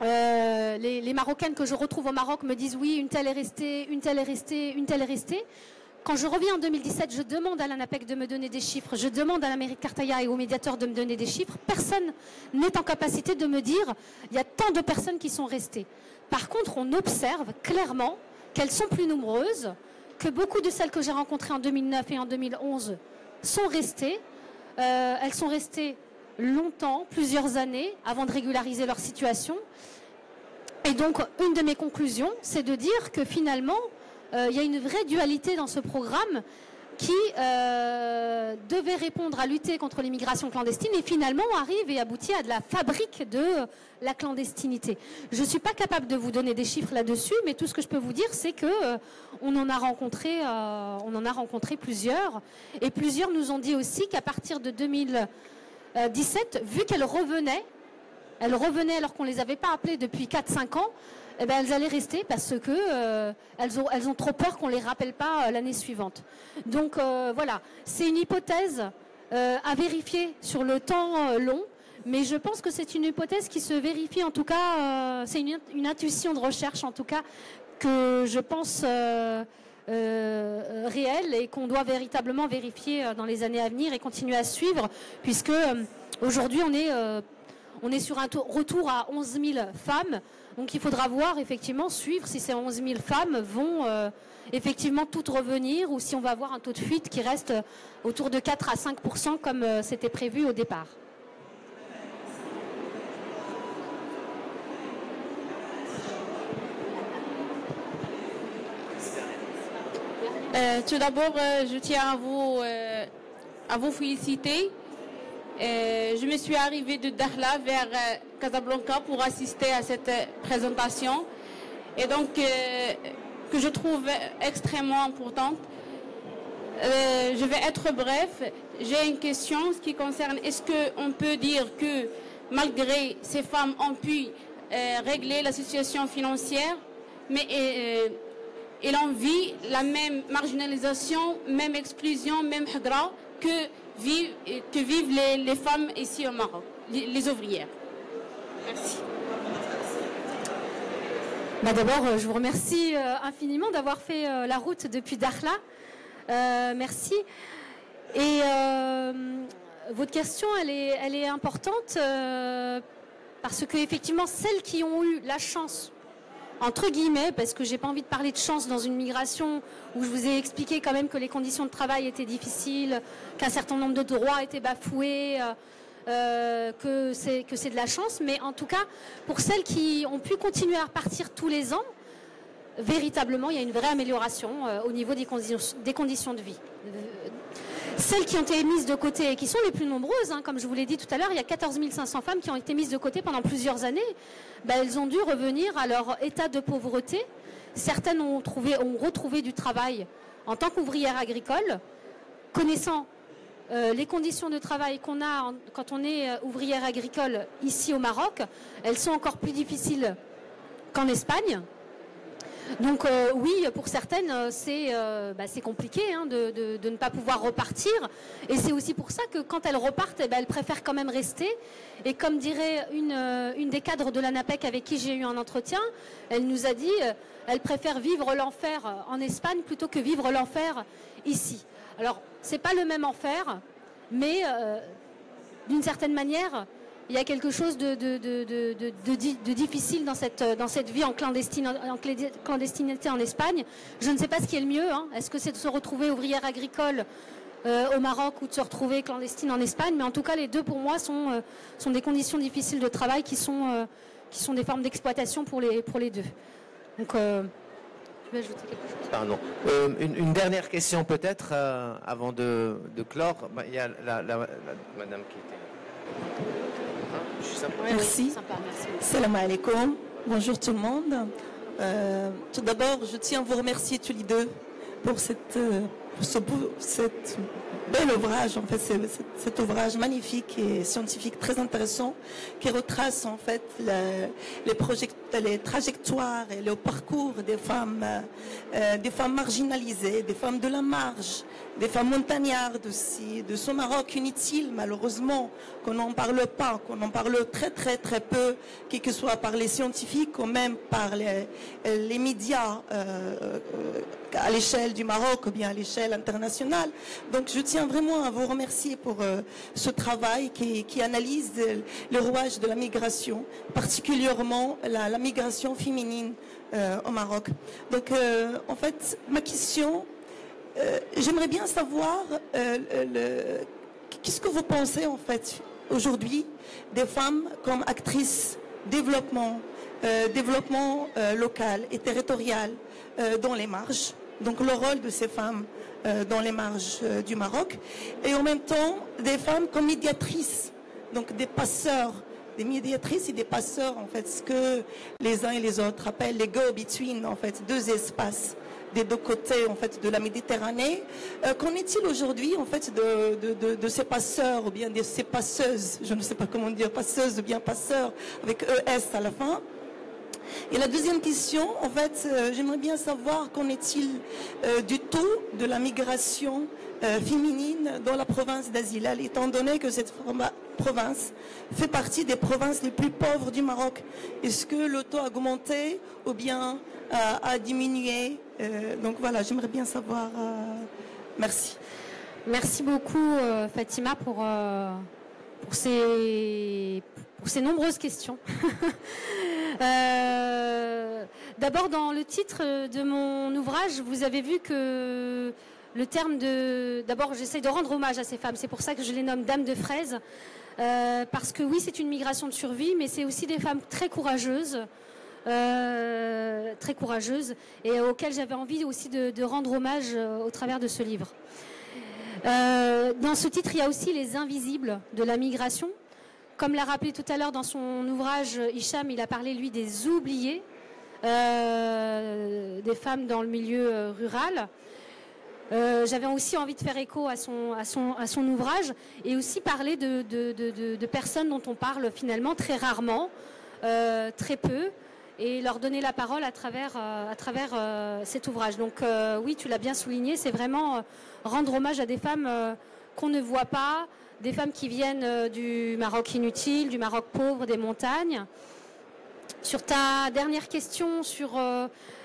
euh, les, Marocaines que je retrouve au Maroc me disent oui, une telle est restée, une telle est restée, une telle est restée. Quand je reviens en 2017, je demande à l'ANAPEC de me donner des chiffres, je demande à la mairie de Cartaya et au médiateur de me donner des chiffres. Personne n'est en capacité de me dire il y a tant de personnes qui sont restées. Par contre, on observe clairement qu'elles sont plus nombreuses, que beaucoup de celles que j'ai rencontrées en 2009 et en 2011 sont restées. Euh, elles sont restées longtemps, plusieurs années, avant de régulariser leur situation. Et donc, une de mes conclusions, c'est de dire que finalement, il y a une vraie dualité dans ce programme qui euh, devait répondre à lutter contre l'immigration clandestine et finalement arrive et aboutit à de la fabrique de la clandestinité. Je ne suis pas capable de vous donner des chiffres là-dessus, mais tout ce que je peux vous dire, c'est que euh, en a rencontré, plusieurs, et plusieurs nous ont dit aussi qu'à partir de 2017, vu qu'elles revenaient, elles revenaient alors qu'on les avait pas appelées depuis 4-5 ans, eh ben, elles allaient rester parce que euh, elles, ont, trop peur qu'on les rappelle pas euh, l'année suivante. Donc euh, voilà, c'est une hypothèse à vérifier sur le temps long, mais je pense que c'est une hypothèse qui se vérifie en tout cas, c'est une, intuition de recherche en tout cas que je pense réelle et qu'on doit véritablement vérifier dans les années à venir et continuer à suivre, puisque aujourd'hui on est on est sur un retour à 11 000 femmes. Donc il faudra voir, effectivement, suivre si ces 11 000 femmes vont euh, effectivement toutes revenir ou si on va avoir un taux de fuite qui reste autour de 4 à 5% comme euh, c'était prévu au départ. Euh, tout d'abord, je tiens à vous, à vous féliciter euh, je me suis arrivée de Dakhla vers euh, Casablanca pour assister à cette euh, présentation et donc que je trouve extrêmement importante. je vais être bref. J'ai une question qui concerne est-ce qu'on peut dire que malgré ces femmes ont pu régler la situation financière, mais elles ont vu la même marginalisation, même exclusion, même hagra que vivent les, femmes ici au Maroc, les, ouvrières? Merci. Bah D'abord, euh, je vous remercie euh, infiniment d'avoir fait euh, la route depuis Dakhla. merci. Et votre question, elle est, elle est importante parce que effectivement, celles qui ont eu la chance entre guillemets, parce que j'ai pas envie de parler de chance dans une migration où je vous ai expliqué quand même que les conditions de travail étaient difficiles, qu'un certain nombre de droits étaient bafoués, euh, euh, que c'est de la chance. Mais en tout cas, pour celles qui ont pu continuer à repartir tous les ans, véritablement, il y a une vraie amélioration euh, au niveau des conditions, des conditions de vie. Celles qui ont été mises de côté et qui sont les plus nombreuses, hein, comme je vous l'ai dit tout à l'heure, il y a 14 500 femmes qui ont été mises de côté pendant plusieurs années. Ben, elles ont dû revenir à leur état de pauvreté. Certaines ont, trouvé, ont retrouvé du travail en tant qu'ouvrières agricoles, connaissant euh, les conditions de travail qu'on a quand on est euh, ouvrière agricole ici au Maroc, elles sont encore plus difficiles qu'en Espagne. Donc euh, oui, pour certaines, euh, euh, bah, c'est compliqué hein, de, ne pas pouvoir repartir. Et c'est aussi pour ça que quand elles repartent, eh ben, elles préfèrent quand même rester. Et comme dirait une, des cadres de l'ANAPEC avec qui j'ai eu un entretien, elle nous a dit, elle préfère vivre l'enfer en Espagne plutôt que vivre l'enfer ici. Alors, c'est pas le même enfer, mais d'une certaine manière, il y a quelque chose de, difficile dans cette, vie en, clandestinité en Espagne. Je ne sais pas ce qui est le mieux. Hein. Est-ce que c'est de se retrouver ouvrière agricole euh, au Maroc ou de se retrouver clandestine en Espagne? Mais en tout cas, les deux, pour moi, sont, euh, des conditions difficiles de travail qui sont, euh, qui sont des formes d'exploitation pour les, pour les deux. Donc, je vais ajouter quelque chose? Pardon. Une, dernière question peut-être avant de, clore. Bah, il y a la, madame qui était. Merci. Salam alaikum. Bonjour tout le monde. Euh, tout d'abord, je tiens à vous remercier tous les deux pour cette euh, ce, cette bel ouvrage, en fait, cet ouvrage magnifique et scientifique très intéressant qui retrace en fait les, les trajectoires et le parcours des femmes, euh, des femmes marginalisées, des femmes de la marge, des femmes montagnardes aussi, de ce Maroc inutile malheureusement, qu'on n'en parle pas, qu'on en parle très très très peu, que soit par les scientifiques ou même par les, les médias euh, euh, à l'échelle du Maroc ou bien à l'échelle internationale. Donc je tiens vraiment à vous remercier pour euh, ce travail qui, analyse le rouage de la migration, particulièrement la, migration féminine au Maroc. Donc en fait, ma question euh, j'aimerais bien savoir euh, qu'est-ce que vous pensez en fait aujourd'hui des femmes comme actrices développement, euh, développement local et territorial dans les marges? Donc le rôle de ces femmes dans les marges du Maroc et en même temps des femmes comme médiatrices, donc des passeurs des médiatrices et des passeurs, en fait, ce que les uns et les autres appellent les go-between, en fait, deux espaces des deux côtés en fait de la Méditerranée. Euh, qu'en est-il aujourd'hui en fait de, ces passeurs ou bien de ces passeuses, je ne sais pas comment dire, passeuses ou bien passeurs avec ES à la fin? Et la deuxième question, en fait, euh, j'aimerais bien savoir qu'en est-il euh, du taux de la migration féminine dans la province d'Azilal, étant donné que cette province fait partie des provinces les plus pauvres du Maroc. Est-ce que le taux a augmenté ou bien a diminué euh, donc voilà, j'aimerais bien savoir. Euh, merci. Merci beaucoup euh, Fatima pour, pour, ces, pour ces nombreuses questions. D'abord, dans le titre de mon ouvrage, vous avez vu que le terme de... D'abord, j'essaie de rendre hommage à ces femmes. C'est pour ça que je les nomme dames de fraises. parce que oui, c'est une migration de survie, mais c'est aussi des femmes très courageuses, euh, très courageuse et auquel j'avais envie aussi de, rendre hommage euh, au travers de ce livre. Euh, dans ce titre, il y a aussi les invisibles de la migration. Comme l'a rappelé tout à l'heure dans son ouvrage, Hicham, il a parlé, lui, des oubliés, des femmes dans le milieu rural. J'avais aussi envie de faire écho à son, ouvrage et aussi parler de, personnes dont on parle finalement très rarement, très peu, et leur donner la parole à travers, euh, à travers euh, cet ouvrage. Donc euh, oui, tu l'as bien souligné, c'est vraiment rendre hommage à des femmes qu'on ne voit pas, des femmes qui viennent du Maroc inutile, du Maroc pauvre, des montagnes. Sur ta dernière question sur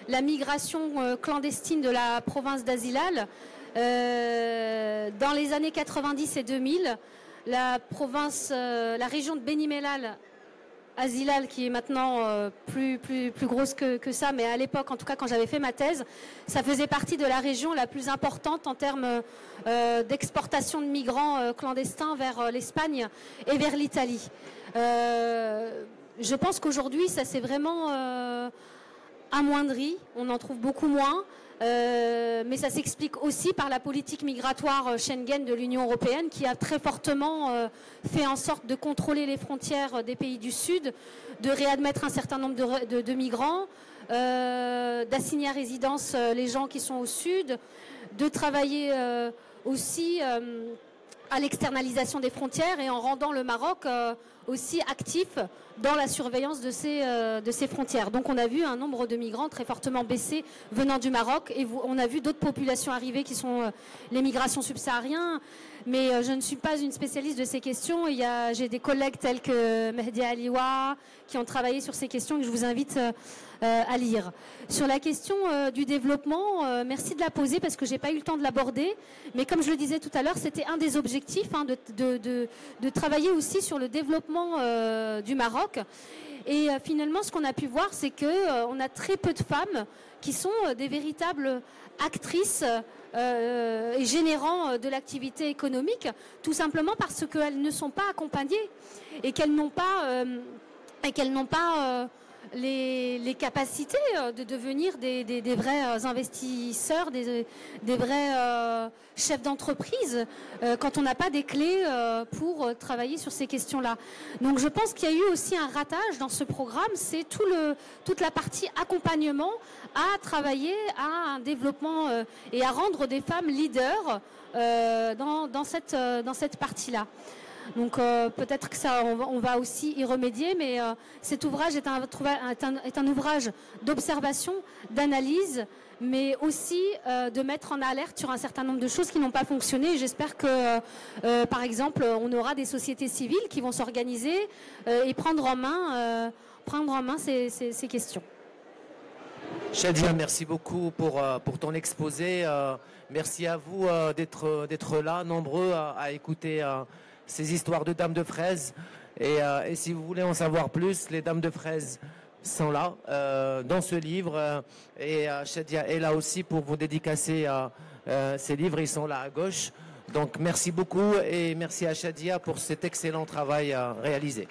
la migration clandestine de la province d'Azilal, dans les années 90 et 2000, la la région de Benimelal Azilal, qui est maintenant euh, plus, grosse que, que, ça, mais à l'époque, en tout cas quand j'avais fait ma thèse, ça faisait partie de la région la plus importante en termes euh, d'exportation de migrants euh, clandestins vers l'Espagne et vers l'Italie. je pense qu'aujourd'hui, ça s'est vraiment amoindri, on en trouve beaucoup moins. Euh, mais ça s'explique aussi par la politique migratoire euh, Schengen de l'Union européenne qui a très fortement euh, fait en sorte de contrôler les frontières des pays du Sud, de réadmettre un certain nombre de, migrants, d'assigner à résidence les gens qui sont au Sud, de travailler aussi à l'externalisation des frontières et en rendant le Maroc aussi actif dans la surveillance de ces, euh, de ces frontières. Donc on a vu un nombre de migrants très fortement baissé venant du Maroc et on a vu d'autres populations arriver qui sont euh, les migrations subsahariennes. Mais euh, je ne suis pas une spécialiste de ces questions. J'ai des collègues tels que Mehdi Aliwa qui ont travaillé sur ces questions que je vous invite à lire. Sur la question du développement, merci de la poser parce que j'ai pas eu le temps de l'aborder. Mais comme je le disais tout à l'heure, c'était un des objectifs hein, de, de, de, travailler aussi sur le développement du Maroc. Et euh, finalement, ce qu'on a pu voir, c'est qu'on euh, a très peu de femmes qui sont euh, des véritables actrices et générant de l'activité économique, tout simplement parce qu'elles ne sont pas accompagnées et qu'elles n'ont pas et qu'elles n'ont pas les, capacités euh, de devenir des, vrais euh, investisseurs, des, vrais euh, chefs d'entreprise quand on n'a pas des clés pour travailler sur ces questions-là. Donc je pense qu'il y a eu aussi un ratage dans ce programme, c'est tout toute la partie accompagnement à travailler à un développement et à rendre des femmes leaders dans, cette, dans cette partie-là. Donc euh, peut-être que ça, on va, aussi y remédier, mais euh, cet ouvrage est un, ouvrage d'observation, d'analyse, mais aussi euh, de mettre en alerte sur un certain nombre de choses qui n'ont pas fonctionné. J'espère que, par exemple, on aura des sociétés civiles qui vont s'organiser et prendre en main, prendre en main ces, questions. Shadia, merci beaucoup pour, pour ton exposé. merci à vous d'être là, nombreux à écouter ces histoires de dames de fraises. Euh, et, si vous voulez en savoir plus, les dames de fraises sont là euh, dans ce livre. Euh, et Shadia est là aussi pour vous dédicacer ces livres. Ils sont là à gauche. Donc merci beaucoup et merci à Shadia pour cet excellent travail réalisé.